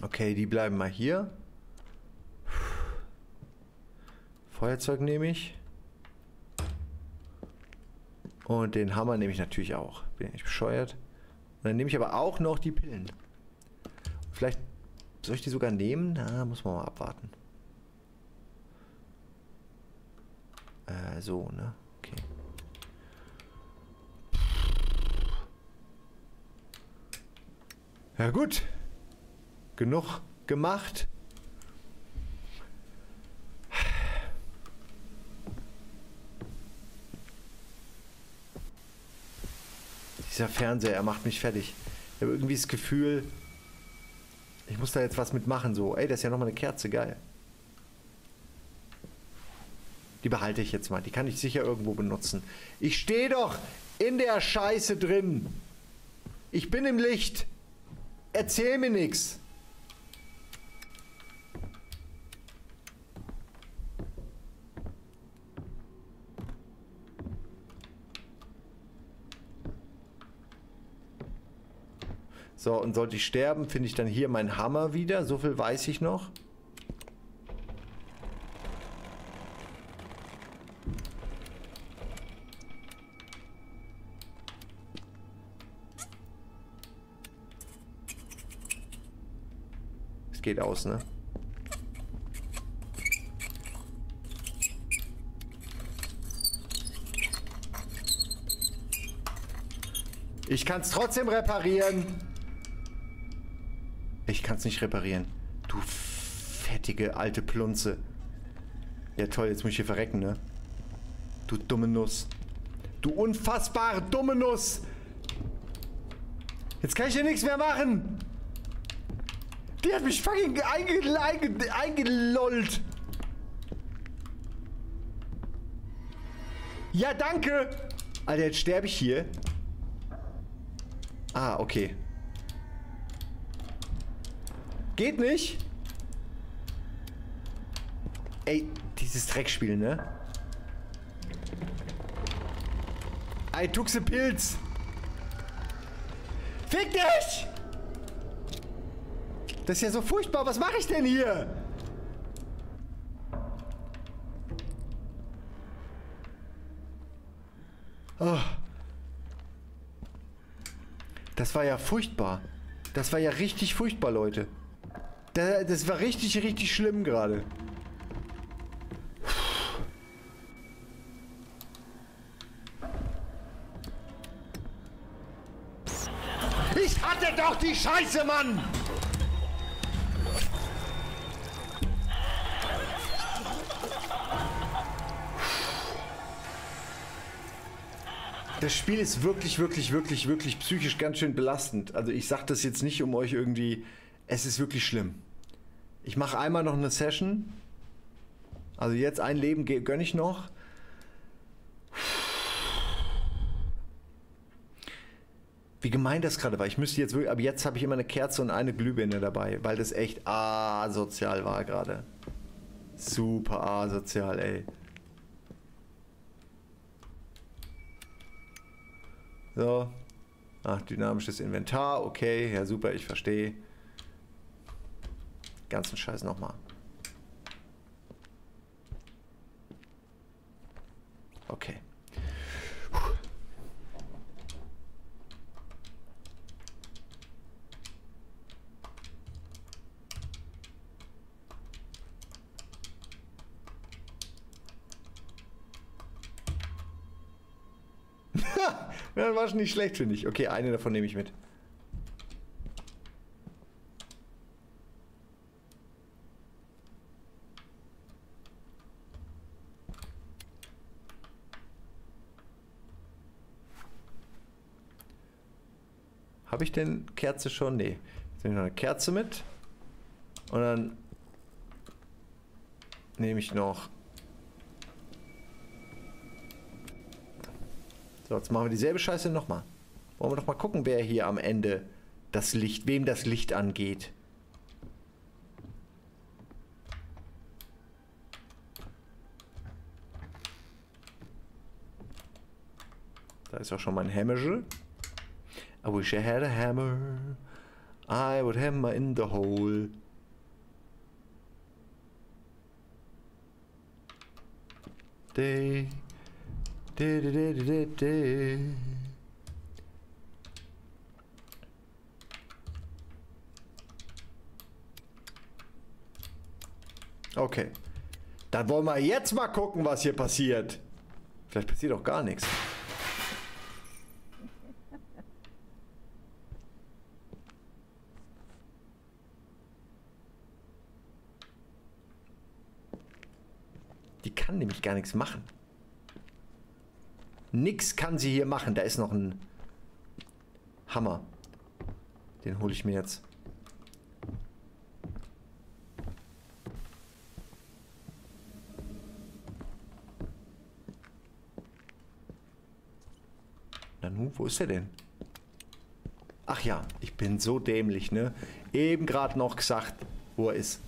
Okay, die bleiben mal hier. Feuerzeug nehme ich. Und den Hammer nehme ich natürlich auch. Bin ich bescheuert. Und dann nehme ich aber auch noch die Pillen. Vielleicht soll ich die sogar nehmen? Na, muss man mal abwarten. Äh, so, ne? Okay. Ja gut. Genug gemacht. Dieser Fernseher, er macht mich fertig. Ich habe irgendwie das Gefühl, ich muss da jetzt was mitmachen. So, ey, das ist ja nochmal eine Kerze, geil. Die behalte ich jetzt mal. Die kann ich sicher irgendwo benutzen. Ich stehe doch in der Scheiße drin. Ich bin im Licht. Erzähl mir nichts. So, und sollte ich sterben, finde ich dann hier meinen Hammer wieder. So viel weiß ich noch. Es geht aus, ne? Ich kann es trotzdem reparieren. Ich kann es nicht reparieren. Du fettige alte Plunze. Ja toll, jetzt muss ich hier verrecken, ne? Du dumme Nuss. Du unfassbare dumme Nuss. Jetzt kann ich hier nichts mehr machen. Die hat mich fucking einge einge eingelollt. Ja, danke. Alter, jetzt sterbe ich hier. Ah, okay. Geht nicht. Ey, dieses Dreckspiel, ne? I took the Pilz. Fick dich! Das ist ja so furchtbar. Was mache ich denn hier? Oh. Das war ja furchtbar. Das war ja richtig furchtbar, Leute. Das, das war richtig, richtig schlimm gerade. Ich Startet doch die Scheiße, Mann! Das Spiel ist wirklich, wirklich, wirklich, wirklich psychisch ganz schön belastend. Also ich sage das jetzt nicht, um euch irgendwie... Es ist wirklich schlimm. Ich mache einmal noch eine Session. Also jetzt ein Leben gönne ich noch. Wie gemein das gerade war. Ich müsste jetzt wirklich, aber jetzt habe ich immer eine Kerze und eine Glühbirne dabei, weil das echt asozial war gerade. Super asozial, ey. So. Ach, dynamisches Inventar, okay, ja super, ich verstehe. Ganzen Scheiß nochmal. Okay. Ja, war schon nicht schlecht, finde ich. Okay, eine davon nehme ich mit. Habe ich denn Kerze schon? Nee. Jetzt nehme ich noch eine Kerze mit. Und dann nehme ich noch So, jetzt machen wir dieselbe Scheiße nochmal. Wollen wir doch mal gucken, wer hier am Ende das Licht, wem das Licht angeht. Da ist auch schon mein Hammerge. I wish I had a hammer. I would hammer in the hole. Day Okay. Dann wollen wir jetzt mal gucken, was hier passiert. Vielleicht passiert auch gar nichts. Die gar nichts machen. Nix kann sie hier machen. Da ist noch ein Hammer. Den hole ich mir jetzt. Nanu, wo ist er denn? Ach ja, ich bin so dämlich, ne? Eben gerade noch gesagt, wo er ist.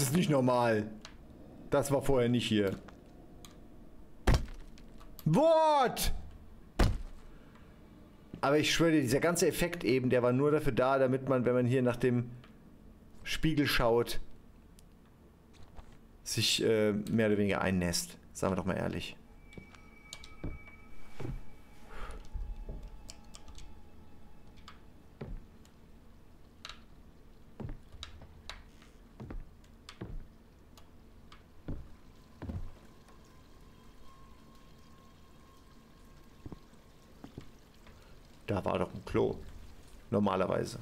Ist nicht normal. Das war vorher nicht hier. What? Aber ich schwöre dir, dieser ganze Effekt eben, der war nur dafür da, damit man, wenn man hier nach dem Spiegel schaut, sich äh, mehr oder weniger einnässt. Sagen wir doch mal ehrlich. Da war doch ein Klo. Normalerweise.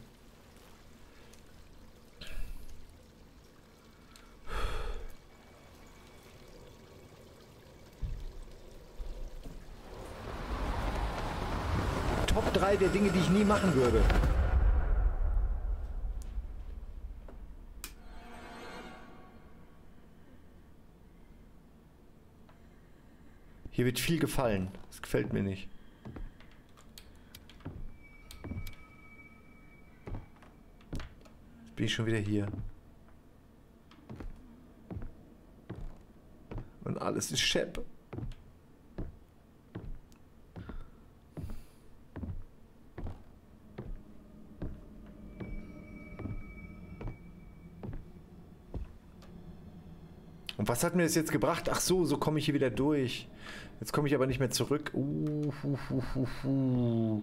Top 3 der Dinge, die ich nie machen würde. Hier wird viel gefallen. Das gefällt mir nicht. Bin ich schon wieder hier. Und alles ist schepp. Und was hat mir das jetzt gebracht? Ach so, so komme ich hier wieder durch. Jetzt komme ich aber nicht mehr zurück. Uh, hu, hu, hu, hu.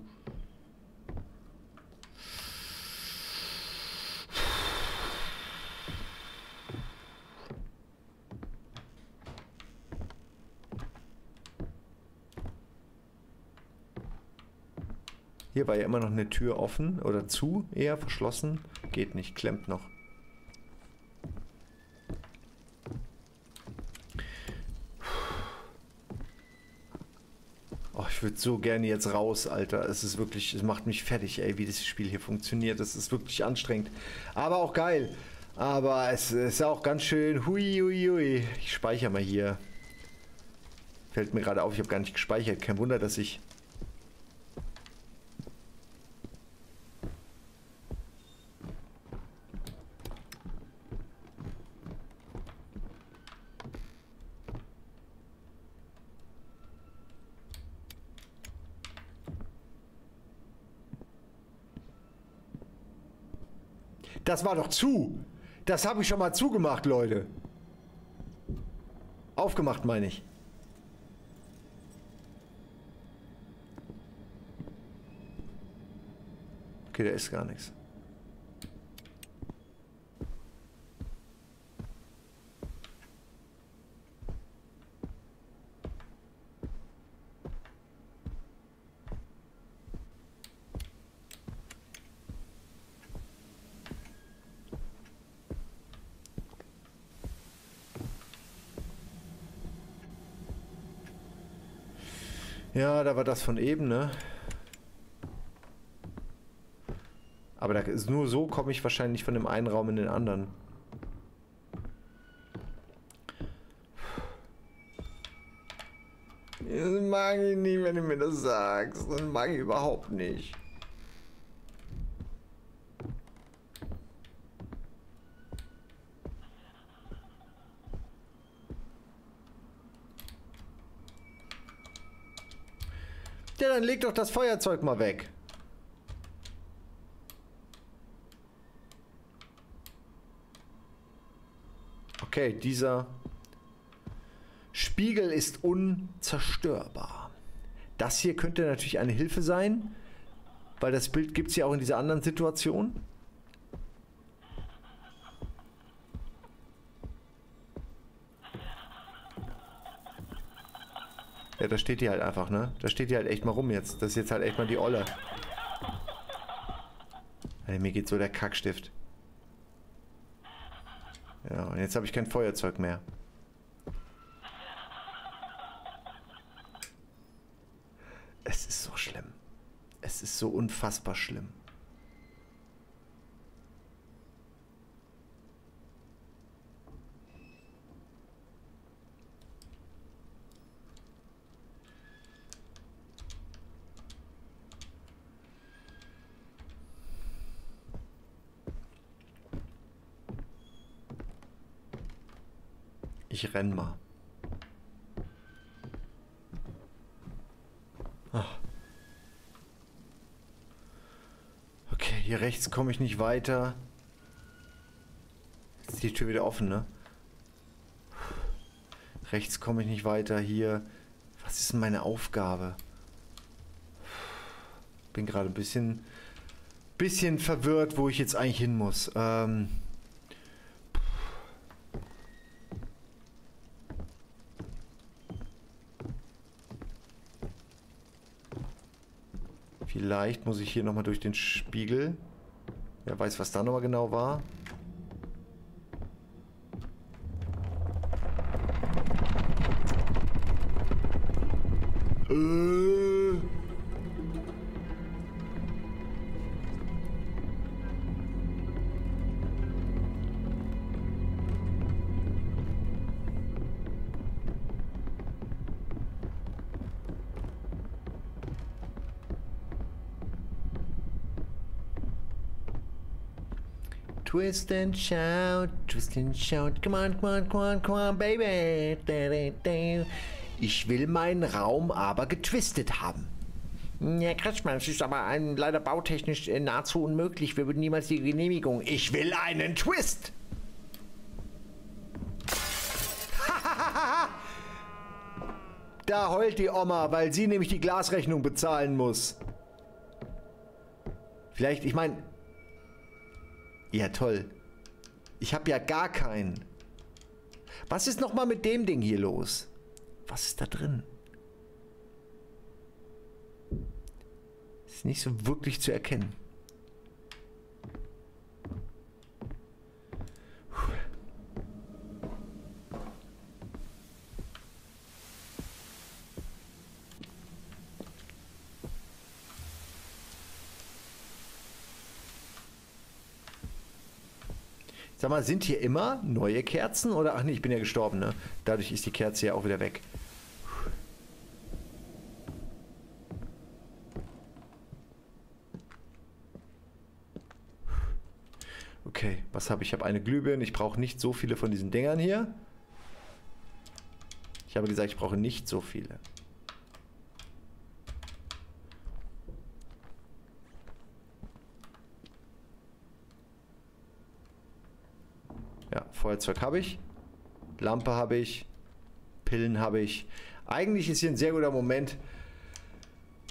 Hier war ja immer noch eine Tür offen oder zu, eher verschlossen. Geht nicht, klemmt noch. Oh, ich würde so gerne jetzt raus, Alter. Es ist wirklich, es macht mich fertig, ey, wie das Spiel hier funktioniert. Das ist wirklich anstrengend. Aber auch geil. Aber es ist auch ganz schön. Hui, hui, hui. Ich speichere mal hier. Fällt mir gerade auf, ich habe gar nicht gespeichert. Kein Wunder, dass ich Das war doch zu. Das habe ich schon mal zugemacht, Leute. Aufgemacht, meine ich. Okay, da ist gar nichts. Da war das von eben, ne? Aber nur so komme ich wahrscheinlich von dem einen Raum in den anderen. Das mag ich nicht, wenn du mir das sagst. Das mag ich überhaupt nicht. Dann leg doch das Feuerzeug mal weg. Okay, dieser Spiegel ist unzerstörbar. Das hier könnte natürlich eine Hilfe sein, weil das Bild gibt es ja auch in dieser anderen Situation. Ja, da steht die halt einfach, ne? Da steht die halt echt mal rum jetzt. Das ist jetzt halt echt mal die Olle. Ey, mir geht so der Kackstift. Ja, und jetzt habe ich kein Feuerzeug mehr. Es ist so schlimm. Es ist so unfassbar schlimm. Renn mal. Ach. Okay, hier rechts komme ich nicht weiter. Jetzt ist die Tür wieder offen, ne? Rechts komme ich nicht weiter. Hier. Was ist denn meine Aufgabe? Bin gerade ein bisschen, bisschen verwirrt, wo ich jetzt eigentlich hin muss. Ähm. Vielleicht muss ich hier nochmal durch den Spiegel. Wer weiß, was da nochmal genau war. Twist and shout, twist and shout, come on, come on, come on, come on, baby. Ich will meinen Raum aber getwistet haben. Ja, Kretschmann, es ist aber ein, leider bautechnisch äh, nahezu unmöglich. Wir würden niemals die Genehmigung. Ich will einen Twist! da heult die Oma, weil sie nämlich die Glasrechnung bezahlen muss. Vielleicht, ich meine... Ja, toll. Ich habe ja gar keinen. Was ist nochmal mit dem Ding hier los? Was ist da drin? Ist nicht so wirklich zu erkennen. Sag mal, sind hier immer neue Kerzen oder? Ach nee, ich bin ja gestorben, ne? Dadurch ist die Kerze ja auch wieder weg. Okay, was habe ich? Ich habe eine Glühbirne. Ich brauche nicht so viele von diesen Dingern hier. Ich habe gesagt, ich brauche nicht so viele. Ja, Feuerzeug habe ich. Lampe habe ich. Pillen habe ich. Eigentlich ist hier ein sehr guter Moment,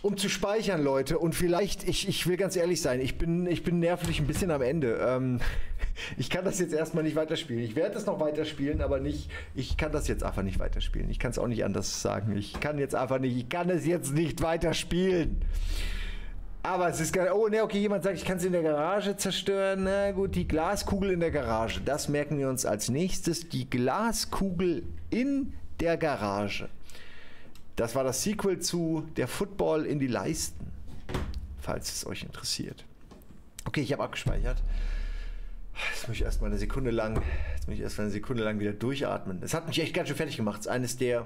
um zu speichern, Leute. Und vielleicht, ich, ich will ganz ehrlich sein, ich bin, ich bin nervlich ein bisschen am Ende. Ähm, ich kann das jetzt erstmal nicht weiterspielen. Ich werde es noch weiterspielen, aber nicht, ich kann das jetzt einfach nicht weiterspielen. Ich kann es auch nicht anders sagen. Ich kann jetzt einfach nicht, ich kann es jetzt nicht weiterspielen. Aber es ist geil. Oh, ne, okay, jemand sagt, ich kann es in der Garage zerstören. Na gut, die Glaskugel in der Garage. Das merken wir uns als nächstes. Die Glaskugel in der Garage. Das war das Sequel zu Der Football in die Leisten. Falls es euch interessiert. Okay, ich habe abgespeichert. Jetzt muss ich erstmal eine Sekunde lang, jetzt muss ich erstmal eine Sekunde lang wieder durchatmen. Es hat mich echt ganz schön fertig gemacht. Es ist eines der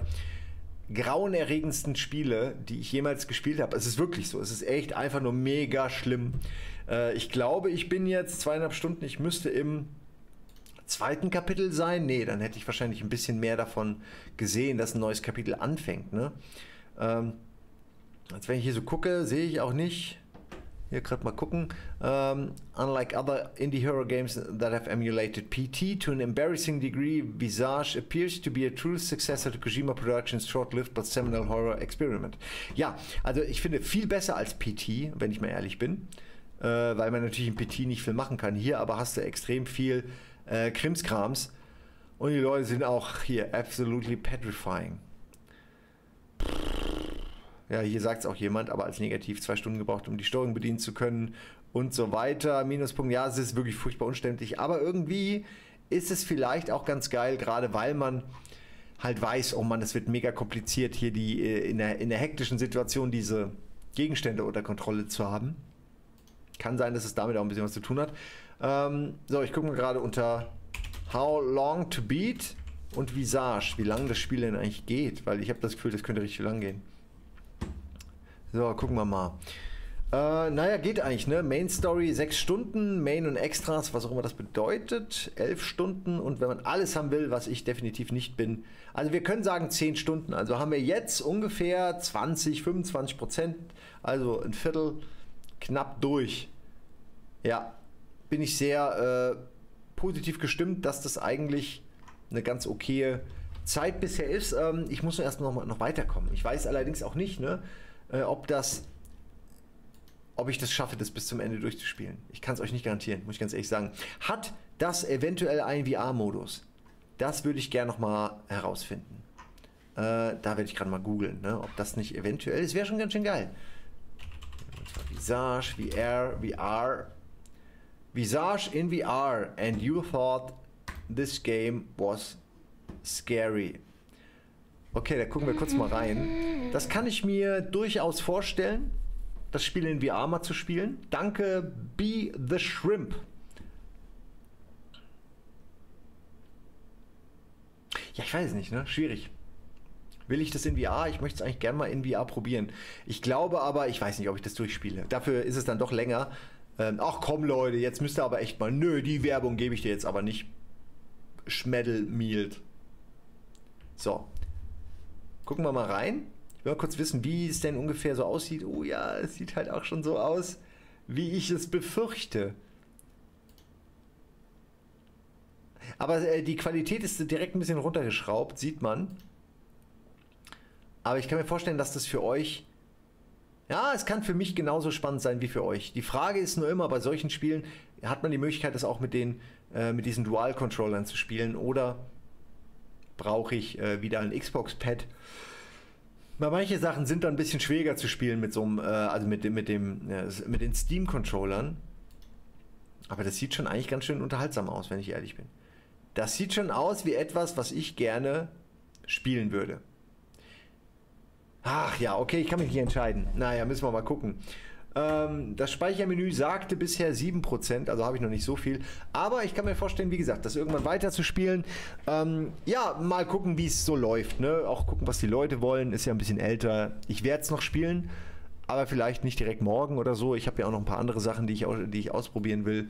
grauenerregendsten Spiele, die ich jemals gespielt habe. Es ist wirklich so. Es ist echt einfach nur mega schlimm. Äh, ich glaube, ich bin jetzt zweieinhalb Stunden. Ich müsste im zweiten Kapitel sein. Nee, dann hätte ich wahrscheinlich ein bisschen mehr davon gesehen, dass ein neues Kapitel anfängt. Ne? Ähm, als wenn ich hier so gucke, sehe ich auch nicht. Hier gerade mal gucken. Um, unlike other indie horror games that have emulated PT to an embarrassing degree, Visage appears to be a true successor to Kojima Productions' short-lived but seminal horror experiment. Ja, also ich finde viel besser als PT, wenn ich mal ehrlich bin, äh, weil man natürlich in PT nicht viel machen kann. Hier aber hast du extrem viel äh, Krimskrams und die Leute sind auch hier absolutely petrifying. Ja, hier sagt es auch jemand, aber als negativ zwei Stunden gebraucht, um die Steuerung bedienen zu können und so weiter. Minuspunkt, ja, es ist wirklich furchtbar umständlich, aber irgendwie ist es vielleicht auch ganz geil, gerade weil man halt weiß, oh Mann, es wird mega kompliziert, hier die äh, in der, in der hektischen Situation diese Gegenstände unter Kontrolle zu haben. Kann sein, dass es damit auch ein bisschen was zu tun hat. Ähm, so, ich gucke mal gerade unter How Long to Beat und Visage, wie lange das Spiel denn eigentlich geht, weil ich habe das Gefühl, das könnte richtig lang gehen. So, gucken wir mal. Äh, naja, geht eigentlich, ne? Main Story 6 Stunden, Main und Extras, was auch immer das bedeutet, 11 Stunden und wenn man alles haben will, was ich definitiv nicht bin, also wir können sagen 10 Stunden, also haben wir jetzt ungefähr 20, 25 Prozent, also ein Viertel knapp durch. Ja, bin ich sehr äh, positiv gestimmt, dass das eigentlich eine ganz okaye Zeit bisher ist. Ähm, ich muss erst noch, noch weiterkommen. Ich weiß allerdings auch nicht, ne? Äh, ob das, ob ich das schaffe, das bis zum Ende durchzuspielen. Ich kann es euch nicht garantieren, muss ich ganz ehrlich sagen. Hat das eventuell einen VR-Modus? Das würde ich gerne noch mal herausfinden. Äh, da werde ich gerade mal googeln, ne? ob das nicht eventuell ist. Wäre schon ganz schön geil. Visage, VR, VR. Visage in VR and you thought this game was scary. Okay, da gucken wir kurz mal rein. Das kann ich mir durchaus vorstellen, das Spiel in VR mal zu spielen. Danke, Be the Shrimp. Ja, ich weiß nicht, ne? Schwierig. Will ich das in VR? Ich möchte es eigentlich gerne mal in VR probieren. Ich glaube aber, ich weiß nicht, ob ich das durchspiele. Dafür ist es dann doch länger. Ähm, ach komm, Leute, jetzt müsst ihr aber echt mal. Nö, die Werbung gebe ich dir jetzt aber nicht. Schmeddelmielt. So, Gucken wir mal rein. Ich will mal kurz wissen, wie es denn ungefähr so aussieht. Oh ja, es sieht halt auch schon so aus, wie ich es befürchte. Aber äh, die Qualität ist direkt ein bisschen runtergeschraubt, sieht man. Aber ich kann mir vorstellen, dass das für euch. Ja, es kann für mich genauso spannend sein wie für euch. Die Frage ist nur immer, bei solchen Spielen hat man die Möglichkeit, das auch mit, den, äh, mit diesen Dual-Controllern zu spielen oder brauche ich äh, wieder ein Xbox-Pad. Manche Sachen sind dann ein bisschen schwieriger zu spielen mit so einem, äh, also mit mit dem, äh, mit den Steam-Controllern. Aber das sieht schon eigentlich ganz schön unterhaltsam aus, wenn ich ehrlich bin. Das sieht schon aus wie etwas, was ich gerne spielen würde. Ach ja, okay, ich kann mich nicht entscheiden. Naja, müssen wir mal gucken. Ähm, das Speichermenü sagte bisher 7%, also habe ich noch nicht so viel. Aber ich kann mir vorstellen, wie gesagt, das irgendwann weiter zu spielen. Ähm, ja, mal gucken, wie es so läuft. Ne? Auch gucken, was die Leute wollen. Ist ja ein bisschen älter. Ich werde es noch spielen, aber vielleicht nicht direkt morgen oder so. Ich habe ja auch noch ein paar andere Sachen, die ich, die ich ausprobieren will.